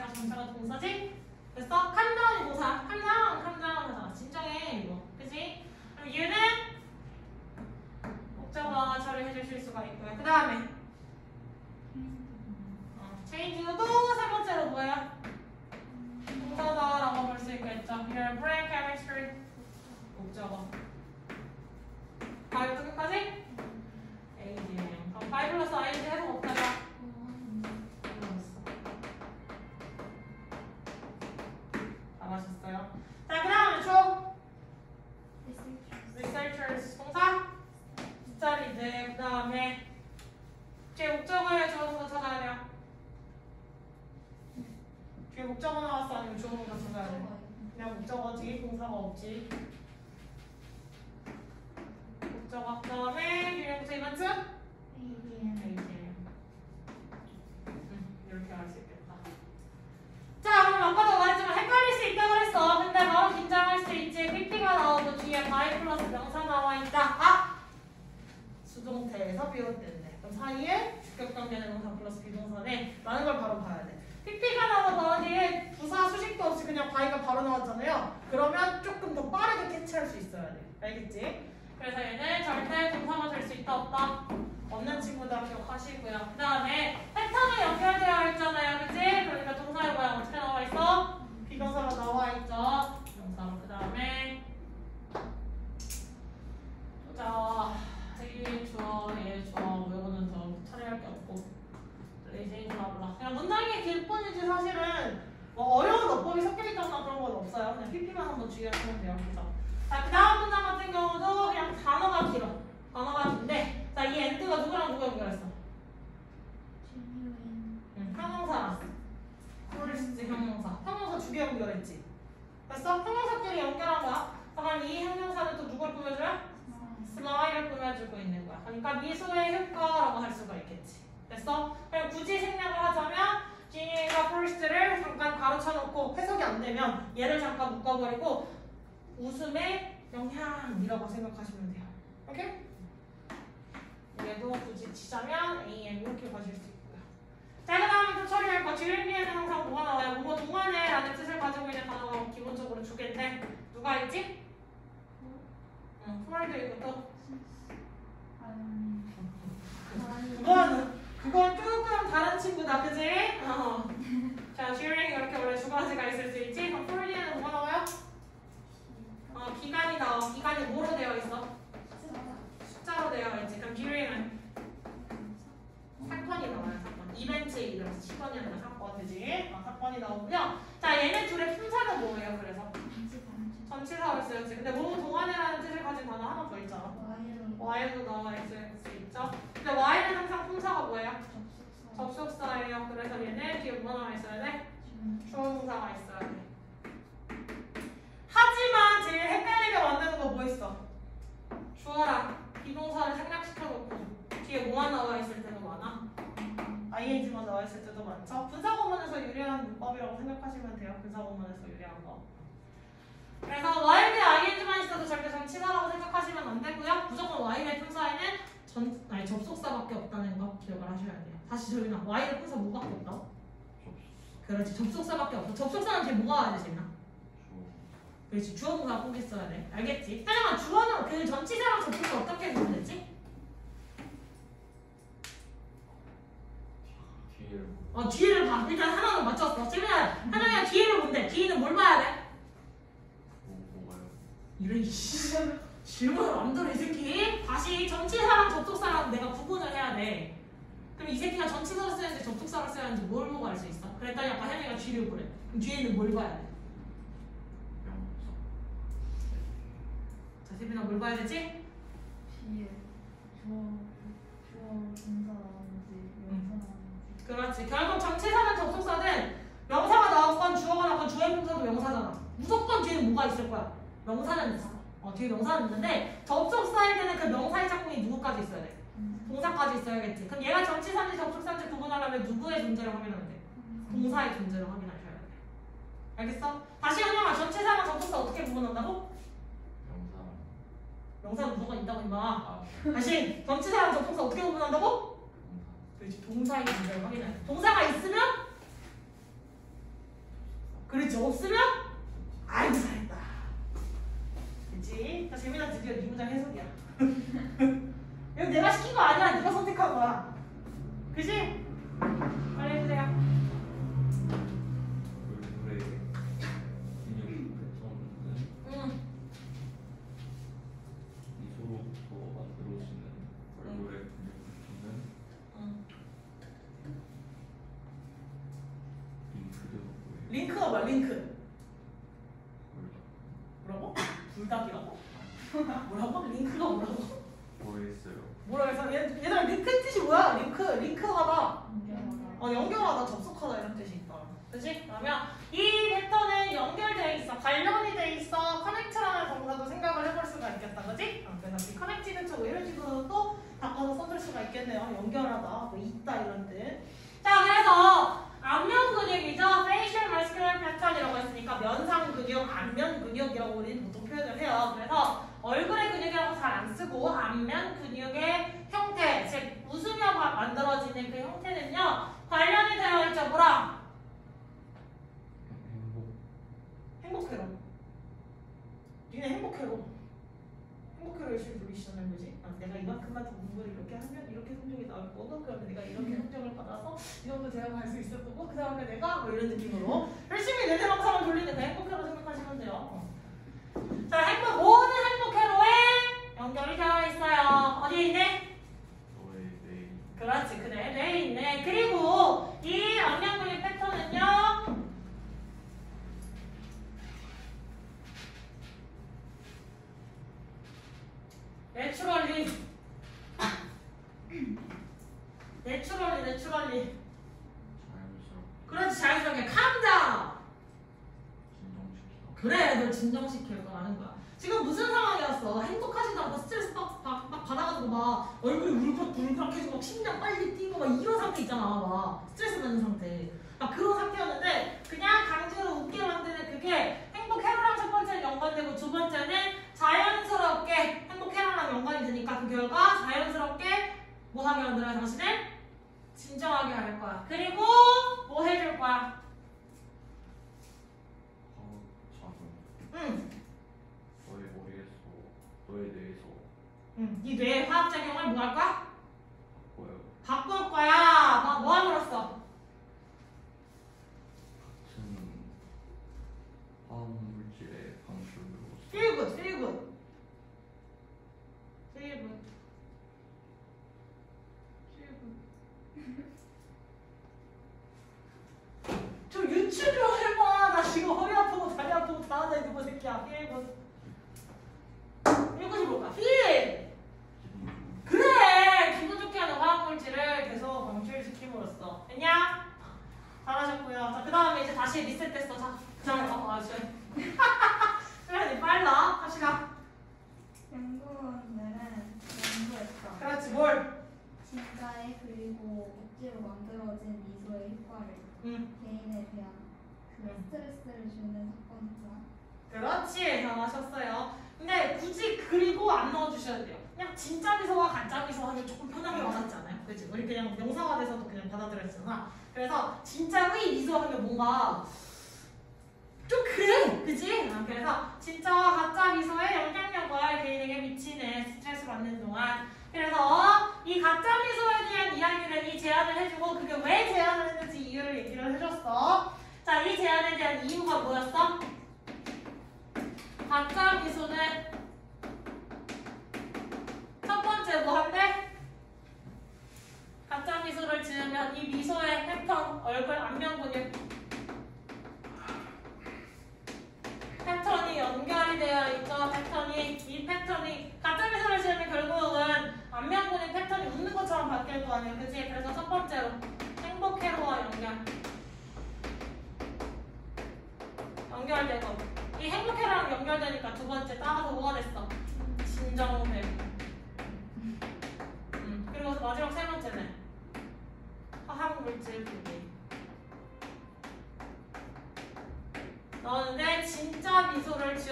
내가 동사 동사지? 됐어? calm down이 동사. calm down, calm down. 진정해 이거. 그지? 그럼 얘는 목적어 처리해줄 수가 있고요. 그 다음에 어, change도 세 번째로 뭐야? 동사다라고 볼 수 있겠죠. Your brain chemistry 목적어. 알겠지? 그래서 얘는 절대 동사가 될 수 있다 없다. 없는 친구들 기억하시고요. 그 다음에 패턴이 연결되어 있잖아요. 그치? 그러니까 동사의 모양 어떻게 나와 있어? 비동사가 나와 있죠. 명사로 그 다음에 자, 얘 주어, 얘 주어, 뭐 이거는 더 처리할 게 없고 raising blah blah 그냥 문장이 길 뿐이지 사실은 뭐 어려운 어법이 섞여있거나 그런 건 없어요. 그냥 PP만 한번 주의하시면 돼요. 그죠? 자, 그 다음 문장 같은 경우도 그냥 단어가 길어. 단어가 긴데 자, 이 and가 누구랑 누구 연결했어? 응, 형용사랑 프로리스트 형용사 형용사 두 개 연결했지 됐어? 형용사끼리 연결한 거야 그럼 이 형용사는 또 누굴 꾸며줘요? smile을 꾸며주고 있는 거야 그러니까 미소의 효과라고 할 수가 있겠지 됐어? 그럼 굳이 생략을 하자면 지니가 프로리스트를 잠깐 괄호쳐 놓고 해석이 안 되면 얘를 잠깐 묶어버리고 웃음의 영향이라고 생각하시면 돼요 오케이? 얘도 굳이 치자면 AM 이렇게 가실 수 있고요. 자, 그 다음에 또 처리할 거. 주일기에는 항상 뭐가 나와요? 뭐뭐 동안에 라는 뜻을 가지고 있는 단어가 기본적으로 두 개인데 누가 있지? 응, 프월드 있고 또 그건 그건 조금 다른 친구다, 그지? 어. 자, 듀링 이렇게 원래 두 가지가 있을 수 있지. 그럼 프월드에는 뭐가 나와요? 어, 기간이 나와. 기간이 뭐로 되어 있어? 숫자로 되어 있지. 그럼 듀링은 사건이 나와요. 사건. 이벤트의 이름. 시건이 아니라 사건, 그지? 어, 사건이 나오고요. 자, 얘네 둘의 품사는 뭐예요? 그래서 전치사로 쓰였지. 근데 뭐 동안이라는 뜻을 가진 단어 하나 더 있잖아. Y도 나와 있을 수 있죠. 근데 Y는 항상 품사가 뭐예요? 접속사예요. 그래서 얘는 뒤에 뭐 나와 있어야 돼? 주어동사가 있어야 돼. 하지만 제일 헷갈리게 만드는 거 뭐 있어? 주어랑 비동사를 생략시켜놓고 뒤에 뭐만 나와 있을 때도 많아. ing만 나와 있을 때도 많죠. 분사구문에서 유리한 문법이라고 생각하시면 돼요. 분사구문에서 유리한 거. 그래서 Y대 ing만 있어도 절대 전치사라고 생각하시면 안 되고요. 무조건 Y의 품사에는 전 아니 접속사밖에 없다는 거 기억을 하셔야 돼요. 다시 저기나 Y의 품사 뭐밖에 없다? 그렇지 접속사밖에 없어. 접속사는 뒤에 뭐가 와야 되지? 그렇지 주어 동사 꼭 있어야 돼 알겠지? 하지만 주어는 그 전치사랑 접속사 어떻게 보면 되지? 뒤를 어 뒤를 봐 일단 하나는 맞췄어 지금은 하나야 뒤를 본대 뒤는 뭘 봐야 돼? 뭐가요? 이런 씨 질문을 만들어 이 새끼 다시 전치사랑 접속사랑 내가 구분을 해야 돼 그럼 이 새끼가 전치사를 써야 하는지 접속사를 써야 하는지 뭘 보고 알 수 있어? 그랬더니 아까 혜미가 뒤를 보래 그럼 뒤에는 뭘 봐야 돼? 명사 자 세빈아 뭘 봐야 되지? 뒤에 주어 주어 동사 나오는지 명사 나오는지 그렇지. 결국 전치사든 접속사든 명사가 나왔건 주어가 나왔건 주의 품사도 명사잖아. 무조건 뒤에 뭐가 있을 거야? 명사는 있어. 어, 뒤에 명사는 있는데 접속사에는 그 명사의 작품이 누구까지 있어야 돼? 동사까지 있어야겠지. 그럼 얘가 전치사인지 접속사인지 구분하려면 누구의 존재를 확인하면 돼? 동사의 존재를 확인하셔야 돼. 알겠어? 다시 한번 전치사랑 접속사 어떻게 구분한다고? 명사는 무조건 있다고 임마. 아. 다시 전치사랑 접속사 어떻게 구분한다고? 그렇지 동사의 존재를 확인해. 동사가 있으면 그렇지 없으면 아이고 잘했다. 그렇지? 재미난 드디어 네 문장 해석이야. 이거 내가 시킨 거 아니야. 네가 선택한 거야. 그지? 빨리 해주세요.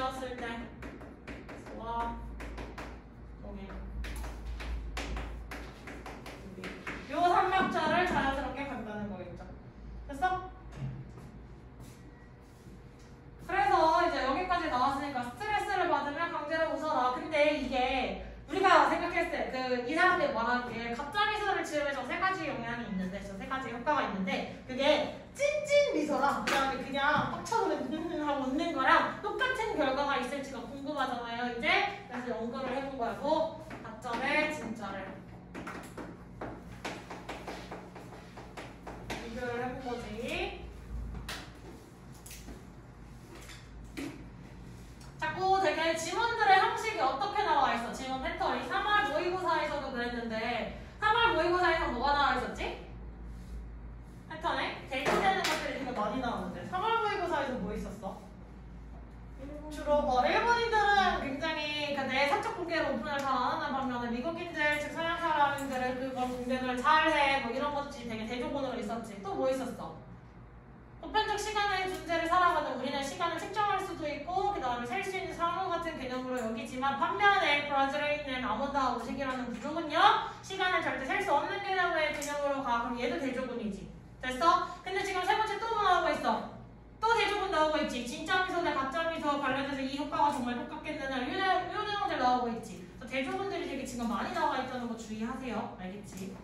지었을 때. 수와 동일 요 삼각자를 자연스럽게 간다는 거겠죠. 됐어? 그래서 이제 여기까지 나왔으니까 스트레스를 받으면 강제로 웃어라. 근데 이게 우리가 생각했을 때그이 사람들이 말한 게 가짜 미소를 지으면서 세 가지 영향이 있는데 저 세 가지 효과가 있는데 그게 미소랑 그다음에 그냥 빡쳐서 음 하고 웃는 거랑 똑같은 결과가 있을지가 궁금하잖아요. 이제 그래서 연구를 해본 거고 가짜를 진짜를 비교를 해본 거지. 자꾸 되게 지문들의 형식이 어떻게 나와 있어? 지문 패턴이 3월 모의고사에서도 그랬는데 3월 모의고사에서 뭐가 나와 있었지? 패턴에 대입되는 것들이 되게 많이 나오는데 3월 모의고사에서 뭐 있었어? 주로 어, 일본인들은 굉장히 그내 사적 공개를 오픈을 잘 안 하는 반면에 미국인들 즉 서양 사람들은 그걸 공개를 잘해 뭐 이런 것들이 되게 대조본으로 있었지 또 뭐 있었어? 보편적 시간의 존재를 살아가는 우리는 시간을 측정할 수도 있고 그 다음에 셀 수 있는 상호 같은 개념으로 여기지만 반면에 브라질에 있는 아몬드와 우식이라는 구조군요 시간을 절대 셀 수 없는 개념의 개념으로 가 그럼 얘도 대조군이지 됐어? 근데 지금 세 번째 또 뭐 나오고 있어? 또 대조군 나오고 있지 진짜 미소 대 가짜 미소 관련해서 이 효과가 정말 똑같겠느냐 내용들 나오고 있지 대조군들이 되게 지금 많이 나와 있다는 거 주의하세요 알겠지?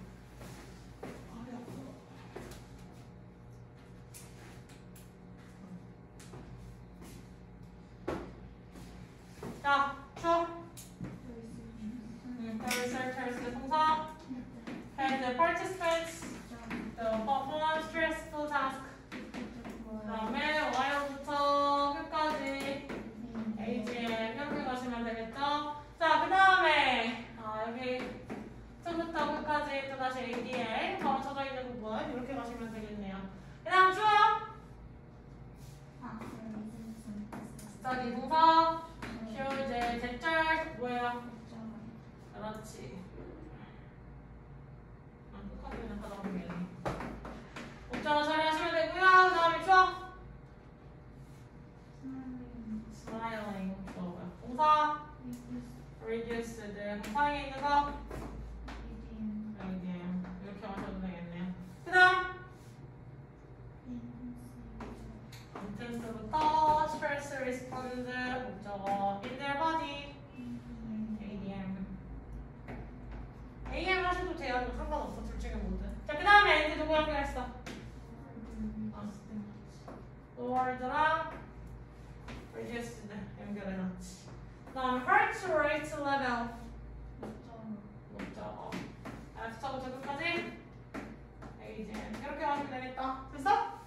자. 음, the researchers, 그 동사, and the participants, the perform stressful task. 그 다음에 while부터 끝까지 AGM 이렇게 가시면 되겠죠? 자, 그 다음에 아, 여기 처음부터 끝까지 또 다시 ADM 바로 쳐져 있는 부분 이렇게 가시면 되겠네요. 그 다음 추워. study 동사, 쉬워 이제 대절 뭐예요? 그렇지. 아, 그냥 하다 보면 목적어 처리하시면 되고요. 그 다음에 smiling 뭐고요? 동사 reduced 동사에 있는 거 이렇게 하셔도 되겠네요. 그 다음 intense부터 stress response 목적어 in their body ADM AM 하셔도 돼요. 이거 상관없어 둘 중에 뭐든. 자 그 다음에 이제 누구 연결했어? lowered랑 reduced 연결해놨지. 그 다음 heart rate level 목적어 F부터 끝까지 ADM 이렇게 하시면 되겠다. 됐어?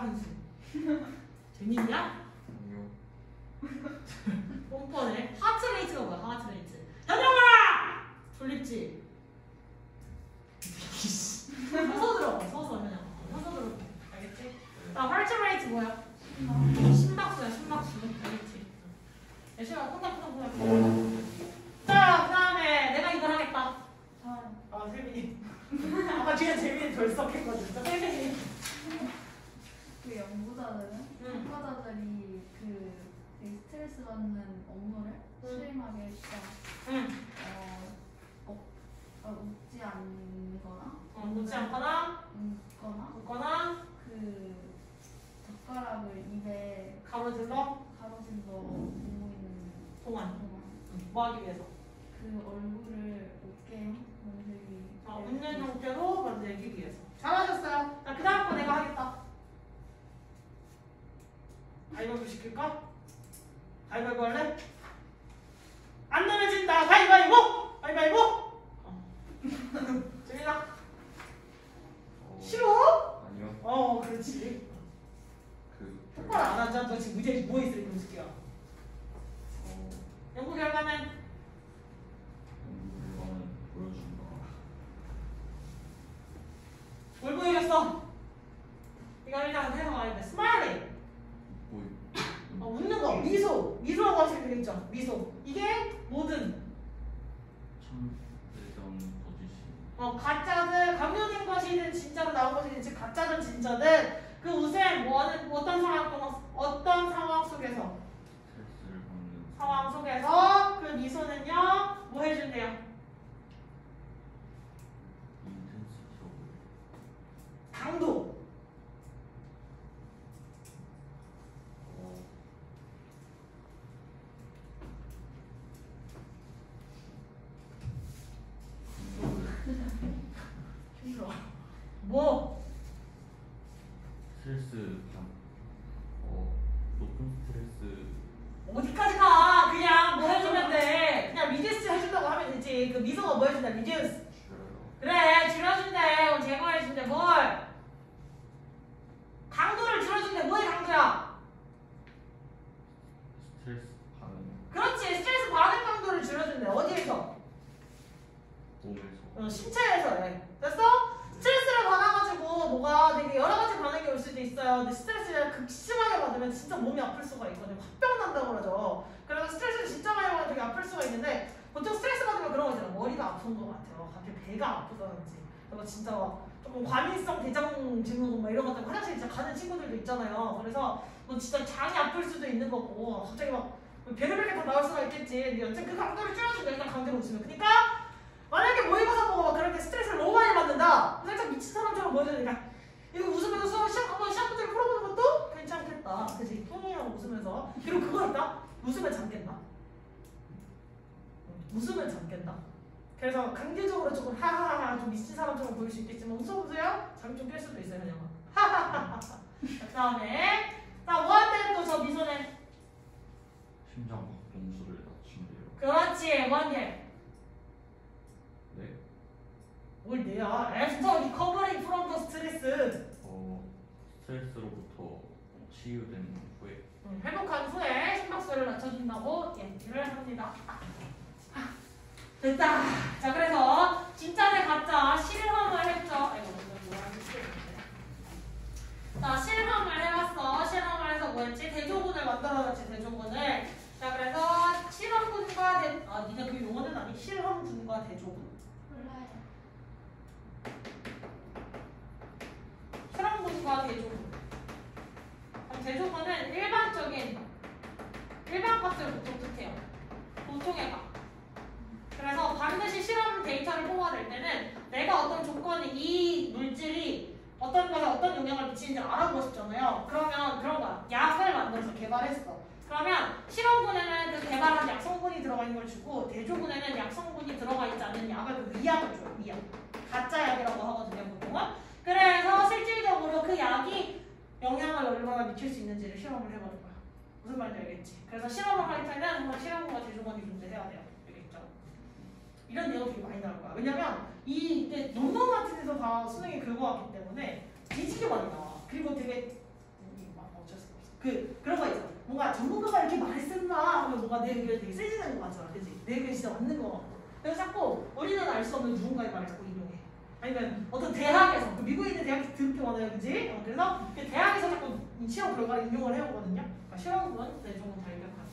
한수? 재밌냐? 갑자기 막 배를 다 나올 수가 있겠지. 근데 여튼 그 강도를 줄여준다. 일단 강도를 웃으면. 그러니까 만약에 모의고사 보고 막 그렇게 스트레스를 너무 많이 받는다. 살짝 미친 사람처럼 보여주니까 이거 웃으면서 수업 시험 한번 시험 문제를 풀어보는 것도 괜찮겠다. 그지? 통이랑 웃으면서 그리고 그거 있다. 웃으면 잠겠다. 웃으면 잠겠다. 그래서 강제적으로 조금 하하하 좀 미친 사람처럼 보일 수 있겠지만 웃어보세요. 잠이 좀 깰 수도 있어요, 그냥. 하하하하. 그 다음에 자 뭐 할 때는 또저 미소는 심장 박동수를 낮춘대요. 그렇지 뭐 원예 네. 뭘 내야? after recovering from the stress. 어, 스트레스로부터 치유된 후에 음, 회복한 후에 심박수를 낮춰준다고 얘기를 합니다. 아, 됐다. 자, 그래서 진짜 대 가짜 실험을 했죠. 아이고, 뭐라? 자, 실험을 해봤어. 실험을 해서 뭐였지? 대조군을 만들어놨지, 대조군을. 자 그래서 실험군과 대.. 아 니네 그 용어는 아니 실험군과 대조군. 몰라요 실험군과 대조군. 그럼 대조군은 일반적인 일반 값을 보통 뜻해요. 보통의 값 그래서 반드시 실험 데이터를 뽑아낼 때는 내가 어떤 조건이 이 물질이 어떤 것에 어떤 영향을 미치는지 알아보고 싶잖아요. 그러면 그런 거야. 약을 만들어서 개발했어. 그러면 실험군에는 그 개발한 약 성분이 들어가 있는 걸 주고 대조군에는 약 성분이 들어가 있지 않은 약을 그 위약을 줘요. 위약. 가짜 약이라고 하거든요, 보통은. 그래서 실질적으로 그 약이 영향을 얼마나 미칠 수 있는지를 실험을 해보는 거야. 무슨 말인지 알겠지? 그래서 실험을 할 때는 정말 실험군과 대조군이 존재해야 돼요. 알겠죠? 이런 내용 되게 많이 나올 거야. 왜냐면 이 이제 논문 같은 데서 다 수능에 긁어왔기 때문에 뒤지게 많이 나와. 그리고 되게 음, 막 어쩔 수가 없어. 그 그런 거 있잖아. 뭔가 전문가가 이렇게 말했나 하면 뭔가 내 의견이 되게 세지는 거 같잖아. 그지? 내 의견이 진짜 맞는 거 같고. 그래서 자꾸 우리는 알 수 없는 누군가의 말을 자꾸 인용해. 아니면 어떤 대학에서 그 미국에 있는 대학이 드럽게 많아요, 그지? 어, 그래서 그 대학에서 자꾸 시험 결과를 인용을 해오거든요. 그러니까 실험은 대중은 다 읽어봐요.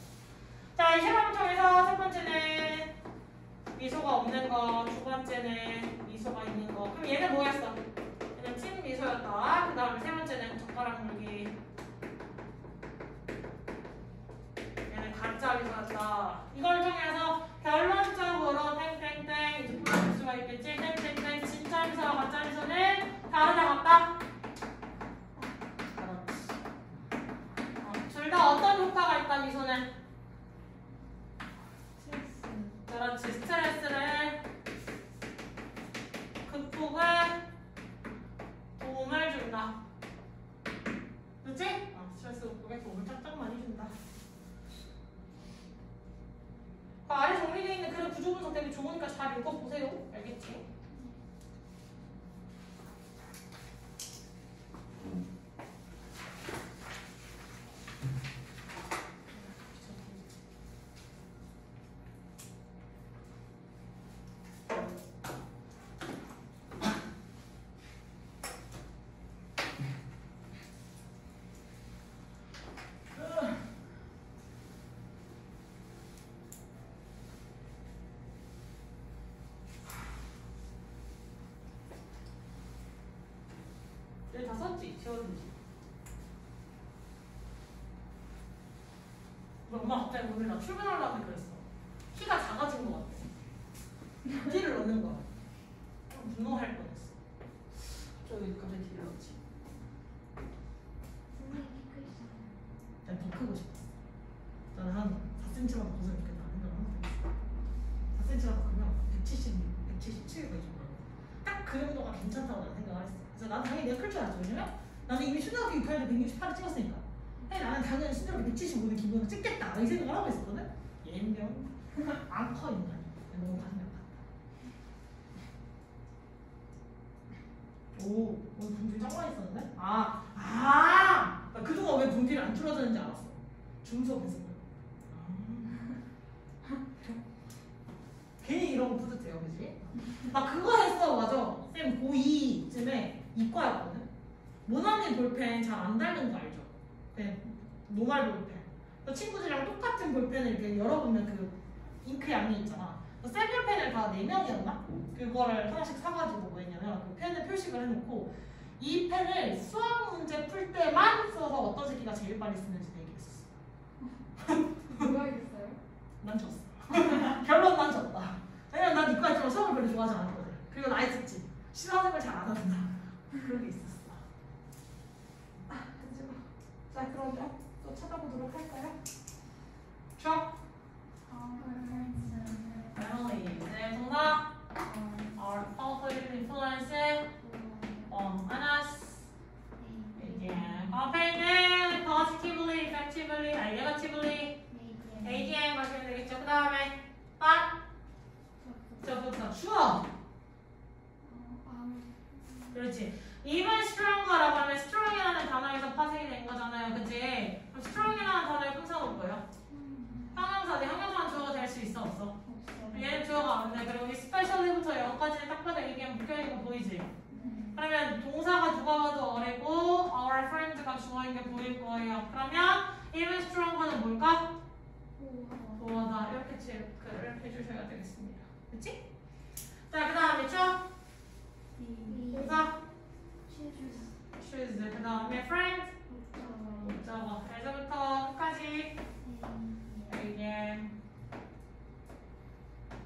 자, 이 실험을 통해서 첫 번째는 미소가 없는 거, 두 번째는 미소가 있는 거. 그럼 얘는 뭐였어? 얘는 찐 미소였다. 그 다음에 세 번째는 젓가락 물기. 가짜 미소였다. 이걸 통해서 결론적으로 땡땡땡 이제 풀어줄 수가 있겠지. 땡땡땡 진짜 미소와 가짜 미소는 다르다 같다. 둘다 어떤 효과가 있다 미소는? 그렇지 스트레스를 극복에 도움을 준다. 그렇지? 어, 스트레스 극복에 도움을 짝짝 많이 준다. 그 아래 정리되어 있는 그런 구조 분석 되게 좋으니까 잘 읽어보세요. 알겠지? 여기 다 썼지? 지워진지. 우리 엄마 갑자기 오늘 나 출근하려고 그랬어. 키가 작아진 것 같아. 뒤를 넣는 거야. 좀 분노할 뻔했어. 저기 갑자기 뒤를 넣지. 선생님 키 크시잖아요. 난 더 크고 싶었어. 나는 한 4cm만 더 컸으면 좋겠다 생각을 항상 했어. 4cm가 더 크면 170, 177가 이 정도. 딱그 정도가 괜찮다고 나는 생각을 했어. 그래서 나는 당연히 내가 클 줄 알았어. 왜냐면 나는 이미 초등학교 6학년 때 168을 찍었으니까. 근데 나는 당연히 신들한테 175는 기본으로 찍겠다. 이 생각을 하고 있었거든. 얘는 안커 인간. 너무 가슴이 아팠다. 오, 오늘 분필 짱 많이 썼는데? 아, 아! 나 그동안 왜 분필이 안 틀어졌는지 알았어. 중수업에서. 아. 괜히 이런 거 뿌듯해요, 그지? 나 그거 했어, 맞아. 쌤 고2쯤에 이과였거든. 모나미 볼펜 잘안 닳는 거 알죠? 그냥 normal 볼펜. 그 친구들이랑 똑같은 볼펜을 이렇게 열어보면 그 잉크 양이 있잖아. 그 새 볼펜을 다 4명이었나? 그거를 하나씩 사가지고 뭐했냐면 그 펜에 표식을 해놓고 이 펜을 수학 문제 풀 때만 써서 어떤 새끼가 제일 빨리 쓰는지 얘기했었어. 누가 알겠어요? 난 졌어. 결론 난 졌다. 왜냐면 난 이과지만 수학을 별로 좋아하지 않았거든. 그리고 나이 듣지. 실험을 잘안 한다. 그런 게 있었어. 아, 그치고. 자, 그러면 또 찾아보도록 할까요? 저, Emily. 네, 정답. Are powerful influence on us. 이게 앞에는 positively, effectively, 아, negatively. ADM 하시면 되겠죠. 그 다음에 but 저부터 추워. 그렇지. even stronger라고 하면 strong이라는 단어에서 파생이 된 거잖아요. 그치? 그럼 strong이라는 단어의 품사는 뭐예요? 형용사 대 형용사는 주어가 될 수 있어 없어? 얘는 주어가 안 돼. 그리고 이 specially부터 영어까지는 딱 봐도 얘기하면 묶여있는 거 보이지? 그러면 동사가 누가 봐도 어리고 our friend가 주어인 게 보일 거예요. 그러면 even stronger는 뭘까? 보아다 이렇게 치, 그, 해주셔야 되겠습니다. 그치? 자, 그 다음에 죠 동사 choose 그 다음에 friend 목적어 에서부터 끝까지 이게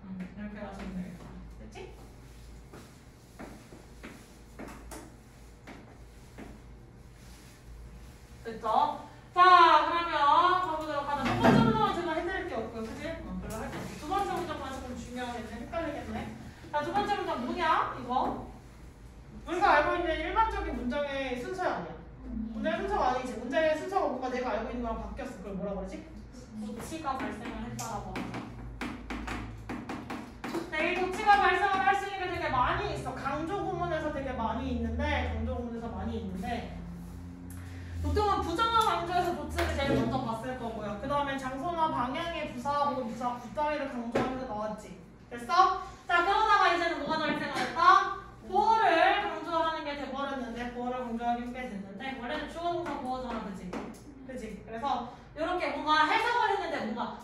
음, 이렇게 가시면 되겠다. 됐지? 됐죠? 자, 그러면 가보도록 하자. 첫 번째 문장은 제가 해드릴 게 없고요. 그지? 어, 별로 할게 없어. 두 번째 문장만 조금 중요하겠네. 헷갈리겠네. 자, 두 번째 문장 뭐냐? 이거. 우리가 알고 있는 일반적인 문장의 순서가 아니야. 문장의 순서가 아니지. 문장의 순서가 뭔가 내가 알고 있는 거랑 바뀌었어. 그걸 뭐라 그러지? 도치가 발생을 했다라고 합니다. 네, 이 도치가 발생을 할 수 있는 게 되게 많이 있어. 강조 구문에서 되게 많이 있는데, 강조 구문에서 많이 있는데, 보통은 부정어 강조에서 도치를 제일 먼저 봤을 거고요. 그 다음에 장소나 방향의 부사 혹은 부사 구따위를 강조하면서 나왔지. 됐어? 자, 그러다가 이제는 뭐가 발생을 했다? 보어를 강조하는 게 돼버렸는데, 보어를 강조하기 꽤 됐는데, 원래는 주어 동사 보어잖아, 그지? 그지? 그래서 이렇게 뭔가 해석을 했는데 뭔가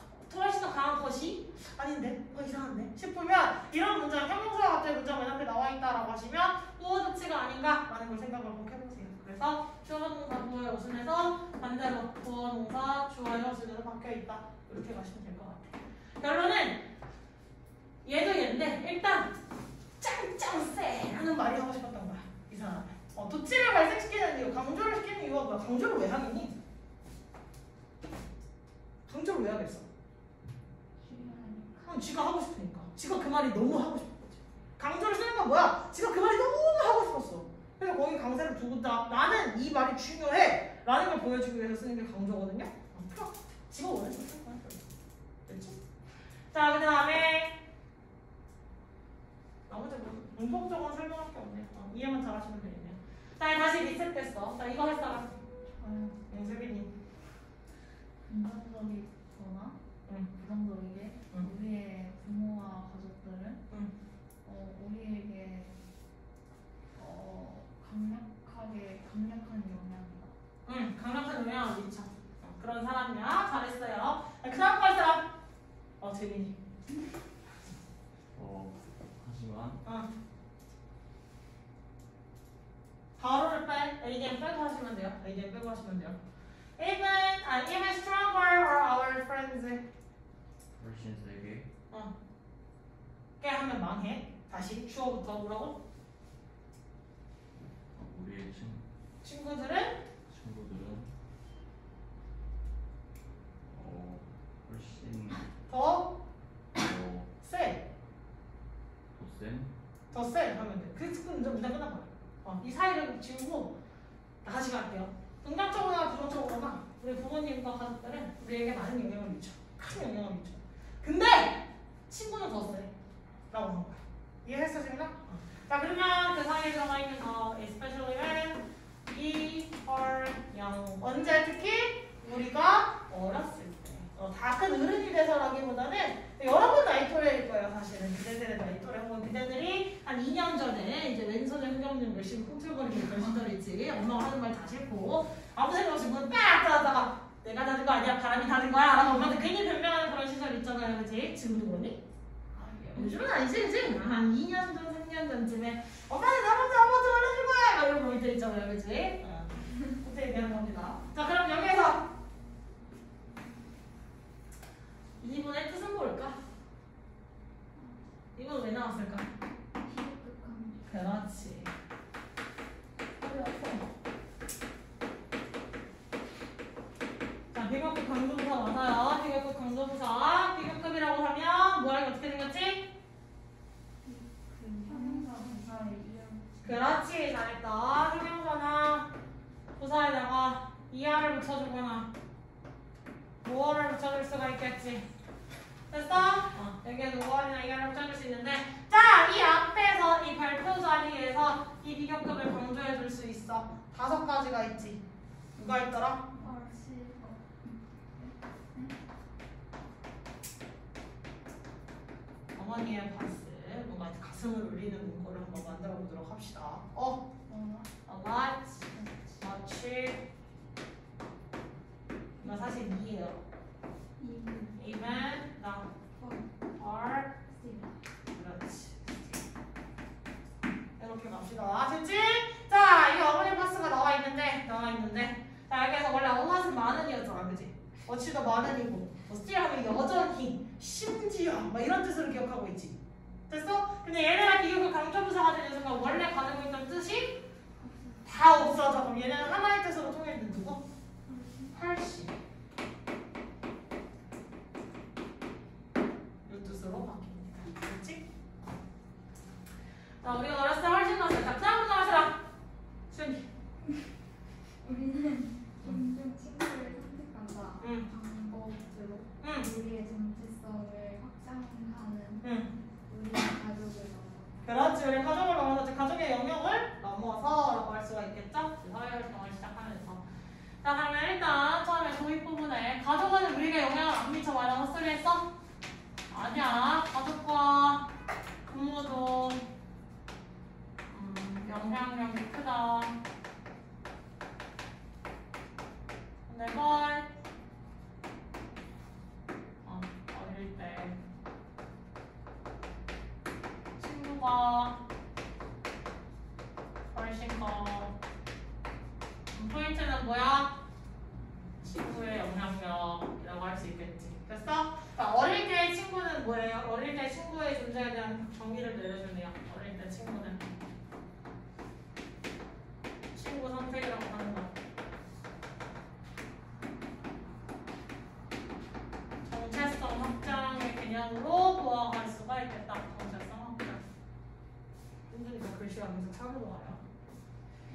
더 강한 것이 아닌데 뭔가 이상한데 싶으면 이런 문장 형용사가 갑자기 문장 맨 앞에 나와 있다라고 하시면 보어 조치가 아닌가 라는 걸 생각을 꼭 해보세요. 그래서 주어 동사 보어의 어순에서 반대로 보어 동사 주어의 어순으로 바뀌어 있다 이렇게 가시면 될 것 같아요. 결론은 얘도 얘인데 일단 짱짱 쎄 하는 말이 하고 싶었던 거야 이 사람은. 어, 도치를 발생시키는 이유, 강조를 시키는 이유가 뭐야? 강조를 왜 하겠니? 강조를 왜 하겠어? 그럼 지가 하고 싶으니까. 지가 그 말이 너무 하고 싶은 거지. 강조를 쓰는 건 뭐야? 지가 그 말이 너무 하고 싶었어. 그래서 거기 강세를 두고 다 나는 이 말이 중요해. 라는 걸 보여주기 위해서 쓰는 게 강조거든요. 어, 그럼 지가 원해서 쓴 거야. 됐지? 자, 그 다음에 나머지 뭐 문법적으로 설명할 게 없네. 어, 이해만 잘하시면 되겠네요. 자, 다시 리셋됐어. 자, 이거 할 사람. 영세빈이. 긍정적이거나 응. 부정적이게 응. 우리의 부모와 가족들은 응. 어, 우리에게 어, 강력하게 강력한 영향이다. 응, 강력한 영향을 미쳐. 어, 그런 사람이야. 잘했어요. 자, 그 다음 거 할 사람. 어, 재민이. 어, 하지만 어. 바로를 빼. ADM 빼고 하시면 돼요. ADM 빼고 하시면 돼요. Even, 아, even stronger are our friends. 훨씬 세게 어. 깨 하면 망해. 다시 주어부터 뭐라고? 우리의 친, 친구들은 친구들은 어, 훨씬 더 더, 세. 더 센? 더 세. 하면 돼. 그 문제 문제 끝난 거야. 어, 이 사이를 지우고 다시 갈게요. 긍정적으로나 부정적으로나 우리 부모님과 가족들은 우리에게 많은 영향을 미쳐. 큰 영향을 미쳐. 근데 친구는 더 세. 라고 하는 거야. 이해했어 지금? 어. 자 그러면 그 사이에 들어가 있는 어, especially when 이, or, 영 언제 특히 우리가 어렸을 때. 어, 다큰 어른이 돼서라기보다는 여러분 나이 또래일 거예요 사실은 그대들의 나이 또래 혹은 그대들이 한 2년 전에 이제 왼손에 흑염룡 열심히 꿈틀거리고 있던 시절이지 엄마가 하는 말 다 싫고 아무 생각 없이 문딱 닫다가 내가 닫은 거 아니야 바람이 닫은 거야 라고 엄마한테 괜히 변명하는 그런 시절 있잖아요 그치? 지금도 그러니? 요즘은 아니지 그치? 한 2년 전 3년 전쯤에 엄마는 나 먼저 한번 들어줄 거야 막 이런 거 있잖아요 그치?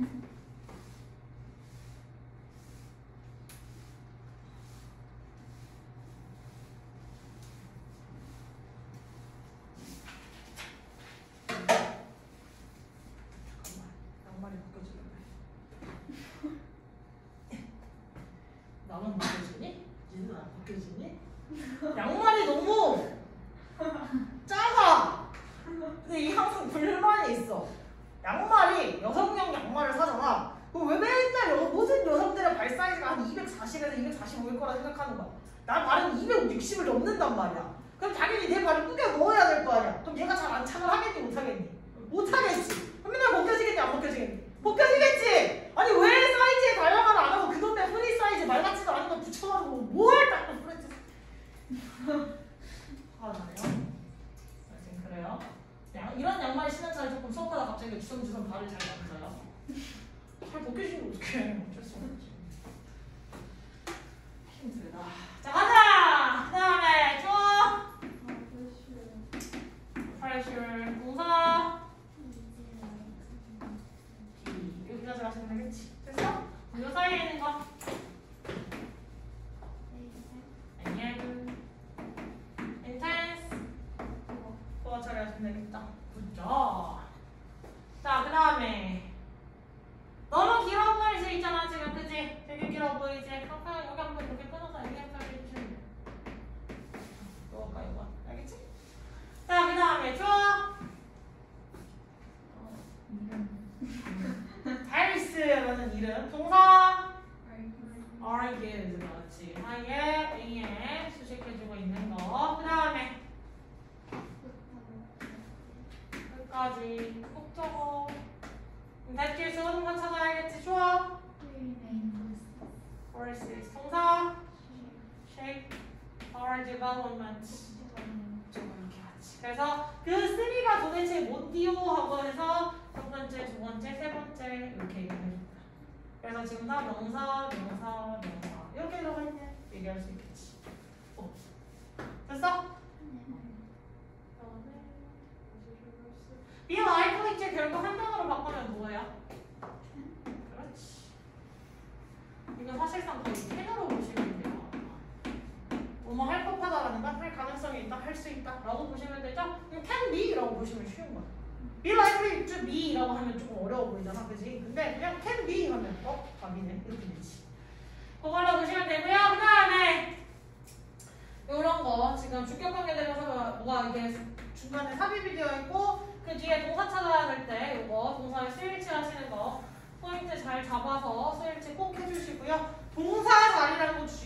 Mm-hmm.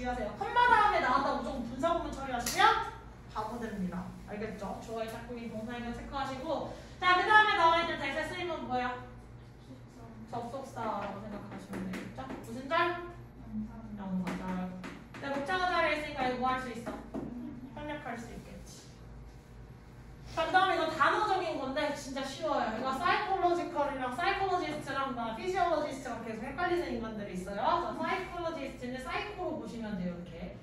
주의하세요. 콤마 다음에 나왔다 무조건 분사구문 처리하시면 바보 됩니다. 알겠죠? 좋아요. 짝꿍이 동사이면 체크하시고 자, 그 다음에 나와 있는 that의 쓰임은 뭐예요? 접속사라고 생각하시면 되겠죠? 무슨 절? 명사절. 내가 네, 목적어 자리에 있으니까 이거 뭐 할 수 있어? 음. 협력할 수 있겠지. 자, 그 다음에 이거 단어적인 건데 진짜 쉬워요. 이거 psychological이랑 psychologist랑 나 physiologist랑 계속 헷갈리는 인간들이 있어요. 자, 사이콜로지스트는 사이코로 보시면 돼요, 이렇게.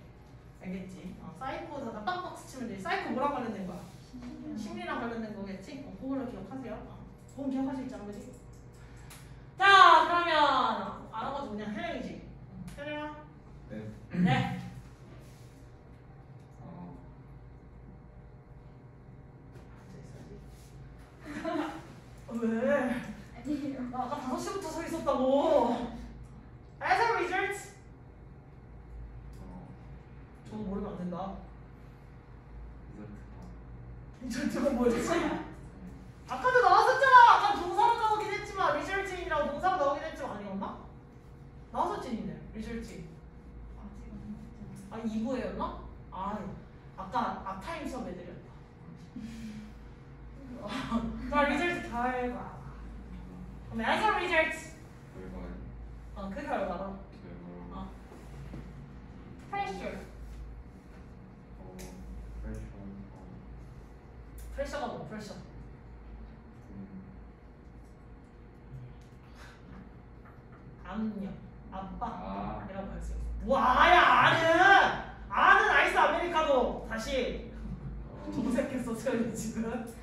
알겠지? 어, 사이코다가 빡빡 스치면 돼요. 사이코 뭐랑 관련된 거야? 심리랑 관련된 거겠지? 어, 그걸로 기억하세요. 어, 그건 기억할 수 있지 않겠지? 자, 그러면 아는 것도 그냥 해령이지. 혜령아? 네. 네. 왜? 아니에요. 나 아까 5시부터 서 있었다고. As a result. 어, 저도 모르면 안 된다. result가 뭐였지? 아까도 나왔었잖아. 아까 동사로 나오긴 했지만 result in이라고 동사로 나오긴 했지만 아니었나? 나왔었지니네. result. 아직 안아 2부였나? 아 아까 앞타임 수업 애들이었다. 나 result 잘 봐. 그럼 as a result. 결과에 어그 결과로. 결과. 어. pressure. 어, 프레셔. 어, 프레셔가 뭐 프레셔? 음, 압력, 아. 압박이라고 할 수 있어. 와 야 아는 아는 아이스 아메리카노 다시 어, 정색했어 채연이 지금.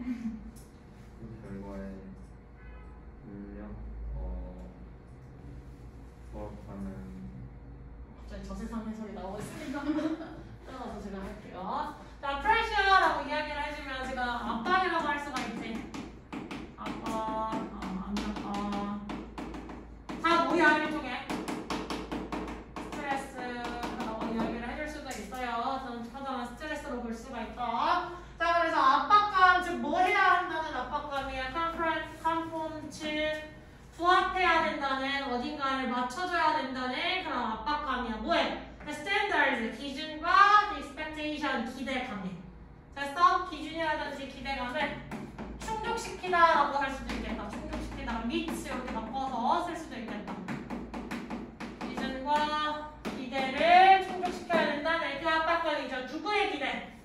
그 결과에 물력, 어, 수업하는 갑자기 저 세상 해설이 나오고 있습니다. 따라서 제가 할게요. 자, 프레셔라고 이야기를 해주면 지금 압박이라고 할 수가 있지. 압박, 어, 압력, 다 뭐야 일종의 스트레스라고 이야기를 해줄 수도 있어요. 하자면 스트레스로 볼 수가 있다. 자, 그래서 압박감 즉 뭐 해야 한다는 압박감이야. 컨폼츠 부합해야 된다는 어딘가를 맞춰줘야 된다는 그런 압박감이야. 뭐해? Standards 기준과 expectation 기대감이. 됐어? 기준이라든지 기대감을 충족시키다 라고 할 수도 있겠다. 충족시키다 meets 이렇게 바꿔서 쓸 수도 있겠다. 기준과 기대를 충족시켜야 된다는 그 압박감이죠. 누구의 기대?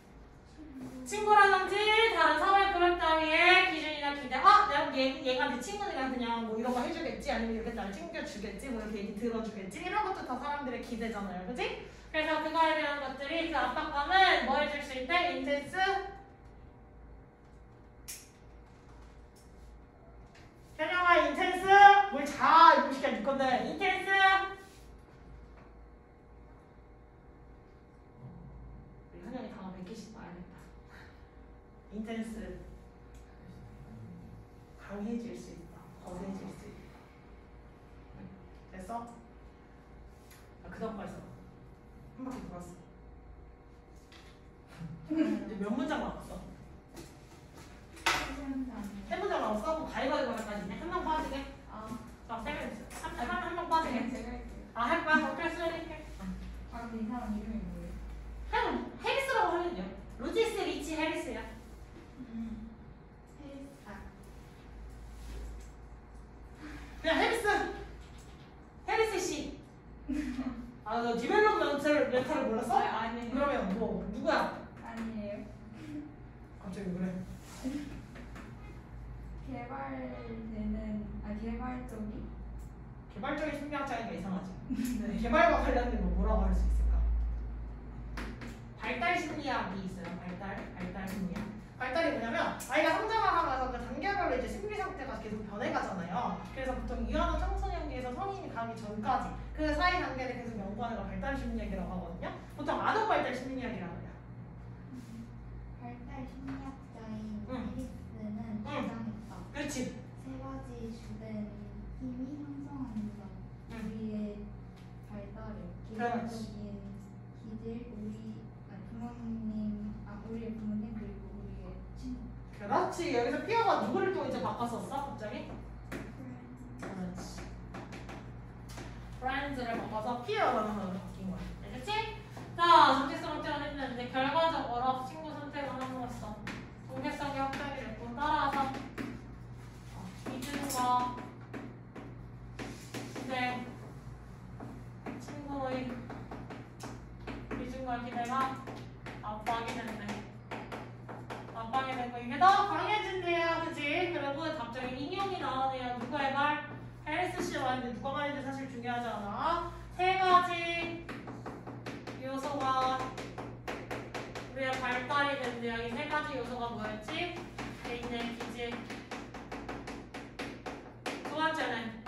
친구라든지 다른 사회 그룹 따위의 기준이나 기대 아 내가 얘, 얘가 내 친구니까 그냥 뭐 이런 거 해주겠지? 아니면 이렇게 날 챙겨주겠지? 뭐 이렇게 얘기 들어주겠지? 이런 것도 다 사람들의 기대잖아요. 그지? 그래서 그거에 대한 것들이 그 압박감은 뭐 해줄 수 있대? 인텐스? 현영아 인텐스? 뭘자 이거 시켜 줄 건데. 인텐스 우리 현영이 다음 100개씩 봐야겠다 인텐스 강해질 수 있다. 거세질 수 있다. 됐어? 아, 그 다음 거있어 한 바퀴 돌았어. 이제 몇 문장 남았어? 현장. 세 문장 남았어? 그럼 가위바위보 할까 이제 한명 빠지게. 아, 자, 세 명. 한한명 빠지게. 제가 할게요. 아, 할 거야? 어쩔 수 없게. 아, 근데 이 사람 이름이 뭐예요? 형, 해리스라고 하면 돼요. 주디스 리치 해리스야. 음. 헬스. 아, 그냥 해리스. 해리스 씨. 아, 너 development를 mental을 몰랐어? 아니에요. 그러면 뭐 누구야? 아니에요. 갑자기 왜 그래? 개발되는, 아, 개발 쪽이? 개발적인 심리학자니까 이상하지. 네, 개발과 관련된 거 뭐라고 할 수 있을까? 발달 심리학이 있어요. 발달, 발달 심리학. 발달이 뭐냐면 아이가 성장을 하면서 그 단계별로 이제 심리 상태가 계속 변해가잖아요. 그래서 보통 유아나 청소년기에서 성인이 가기 전까지 그 사이 단계를 계속 연구하는 걸 발달 심리학이라고 하거든요. 보통 아동 발달 심리학이라고 해요. 발달 심리학자인 응. 해리스는 응. 주장했다. 그렇지. 세 가지 주된 힘이 형성합니다. 응. 우리의 발달을 그렇지. 기본적인 기질, 우리 아니, 부모님, 아 우리의 부모님 그리고 우리의 친구. 그렇지. 여기서 피어가 누구를 또 이제 바꿨었어? 갑자기? 그렇지. 브랜드를 바꿔서 피어라는 걸로 바뀐 거야. 알겠지? 자, 정체성 확정을 했는데 결과적으로 친구 선택을 함으로써 정체성이 확정이 됐고 따라서 어, 기준과 기대 친구의 기준과 기대가 압박이 됐네. 압박이 되고 이게 더 강해진대요, 그지? 그리고 갑자기 인용이 나오네요. 누구의 말? 해리스 씨 말인데 누가 말인데 사실 중요하지 않아. 세 가지 요소가 우리의 발달이 된대요. 이세 가지 요소가 뭐였지? 개인의 기질. 두 번째는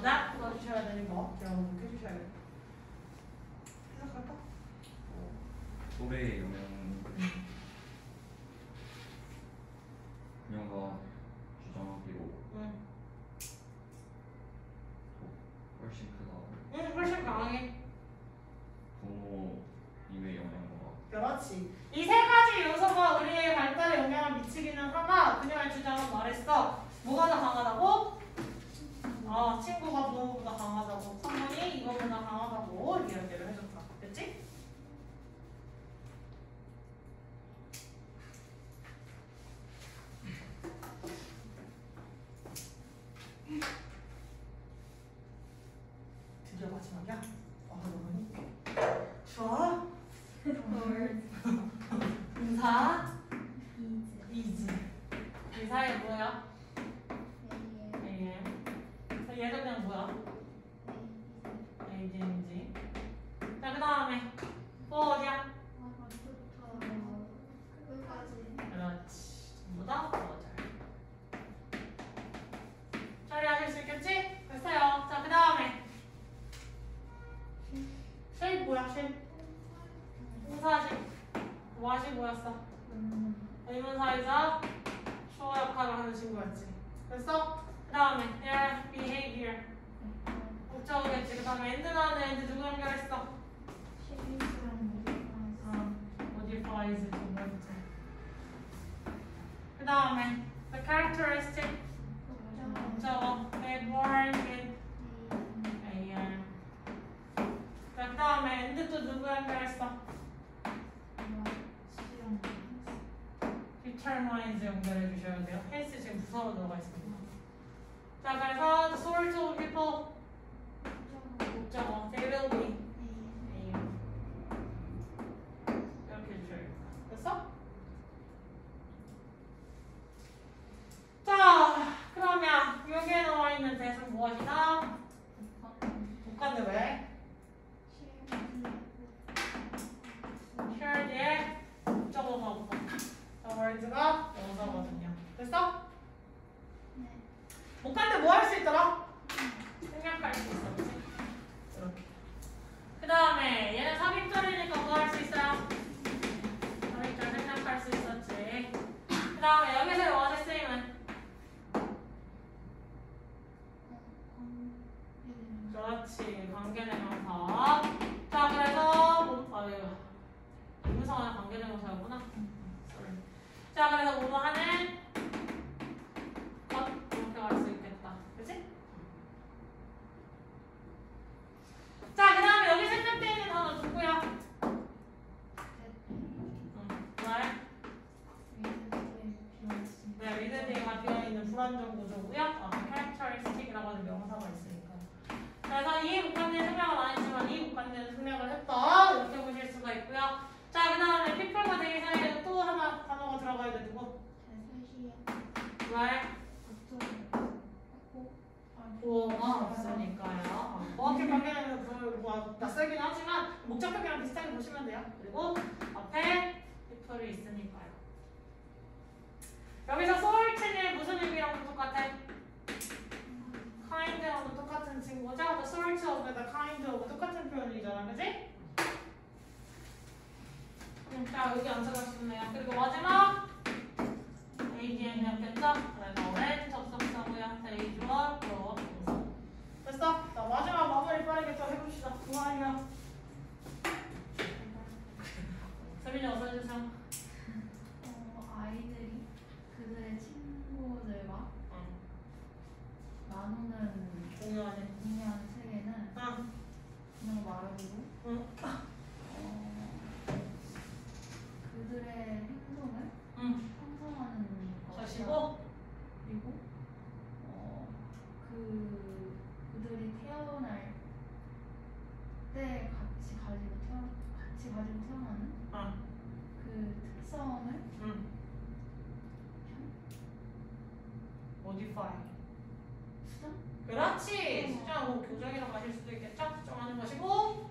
반수형으로다 풀어주셔야 되는 거 여러분 해주셔야겠다. 해석할까? 어, 또래의 영향 그녀가 주장하기로 응. 더 훨씬 크다. 응, 훨씬 강하게. 부모님의 영향과 그렇지. 이 세 가지 요소가 우리의 발달에 영향을 미치기는 하나 그녀의 주장은 말했어. 뭐가 더 강하다고? 아, 친구가 부모보다 강하다고. 성분이 이거보다 강하다고 이야기를 해줬다. 됐지? 드디어 마지막이야. 아, 너무 좋아. 인사 이지 인사에 뭐야? 얘는 그냥 뭐야? ADM이지 자그 다음에 뭐 어디야? 그렇지 전부 다 버절 처리하실 수 있겠지? 됐어요 자 그 다음에 쉐입 뭐야 쉐입? 동사지 뭐 what이 뭐였어? 의문사이자 주어 역할을 하는 친구였지. 됐어? 그 다음에 their behavior 목적어겠지. 그 다음에 end 나오는 end 누구 연결했어? 어, modifies 두 번째. 그 다음에 the characteristic 목적어 they born with AR. 그 다음에 end 또 누구 연결했어? determines 연결해 주셔야 돼요. 헬스 지금 부서로 들어가 있습니다. 자, 그래서 the sort of people 목 있어요. 수정? 그렇지. 네. 음. 수정 뭐 교정이라고 하실 수도 있겠죠? 수정하는 것이고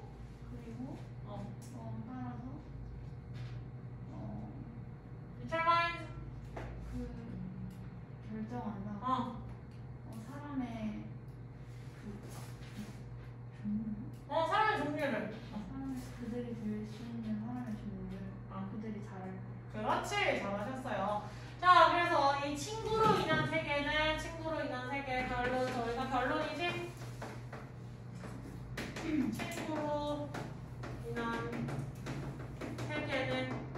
그리고 어. 어, 어 그 결정한다. 어. 어 사람의 그 종류. 어 사람의 종류를. 어. 사람 그들이 들 수 있는 사람의 종류를. 어. 그들이 잘. 그렇지 잘하셨어요. 자 그래서 이 친구를 결론 저희가 결론이지? 최고로 인한 세계는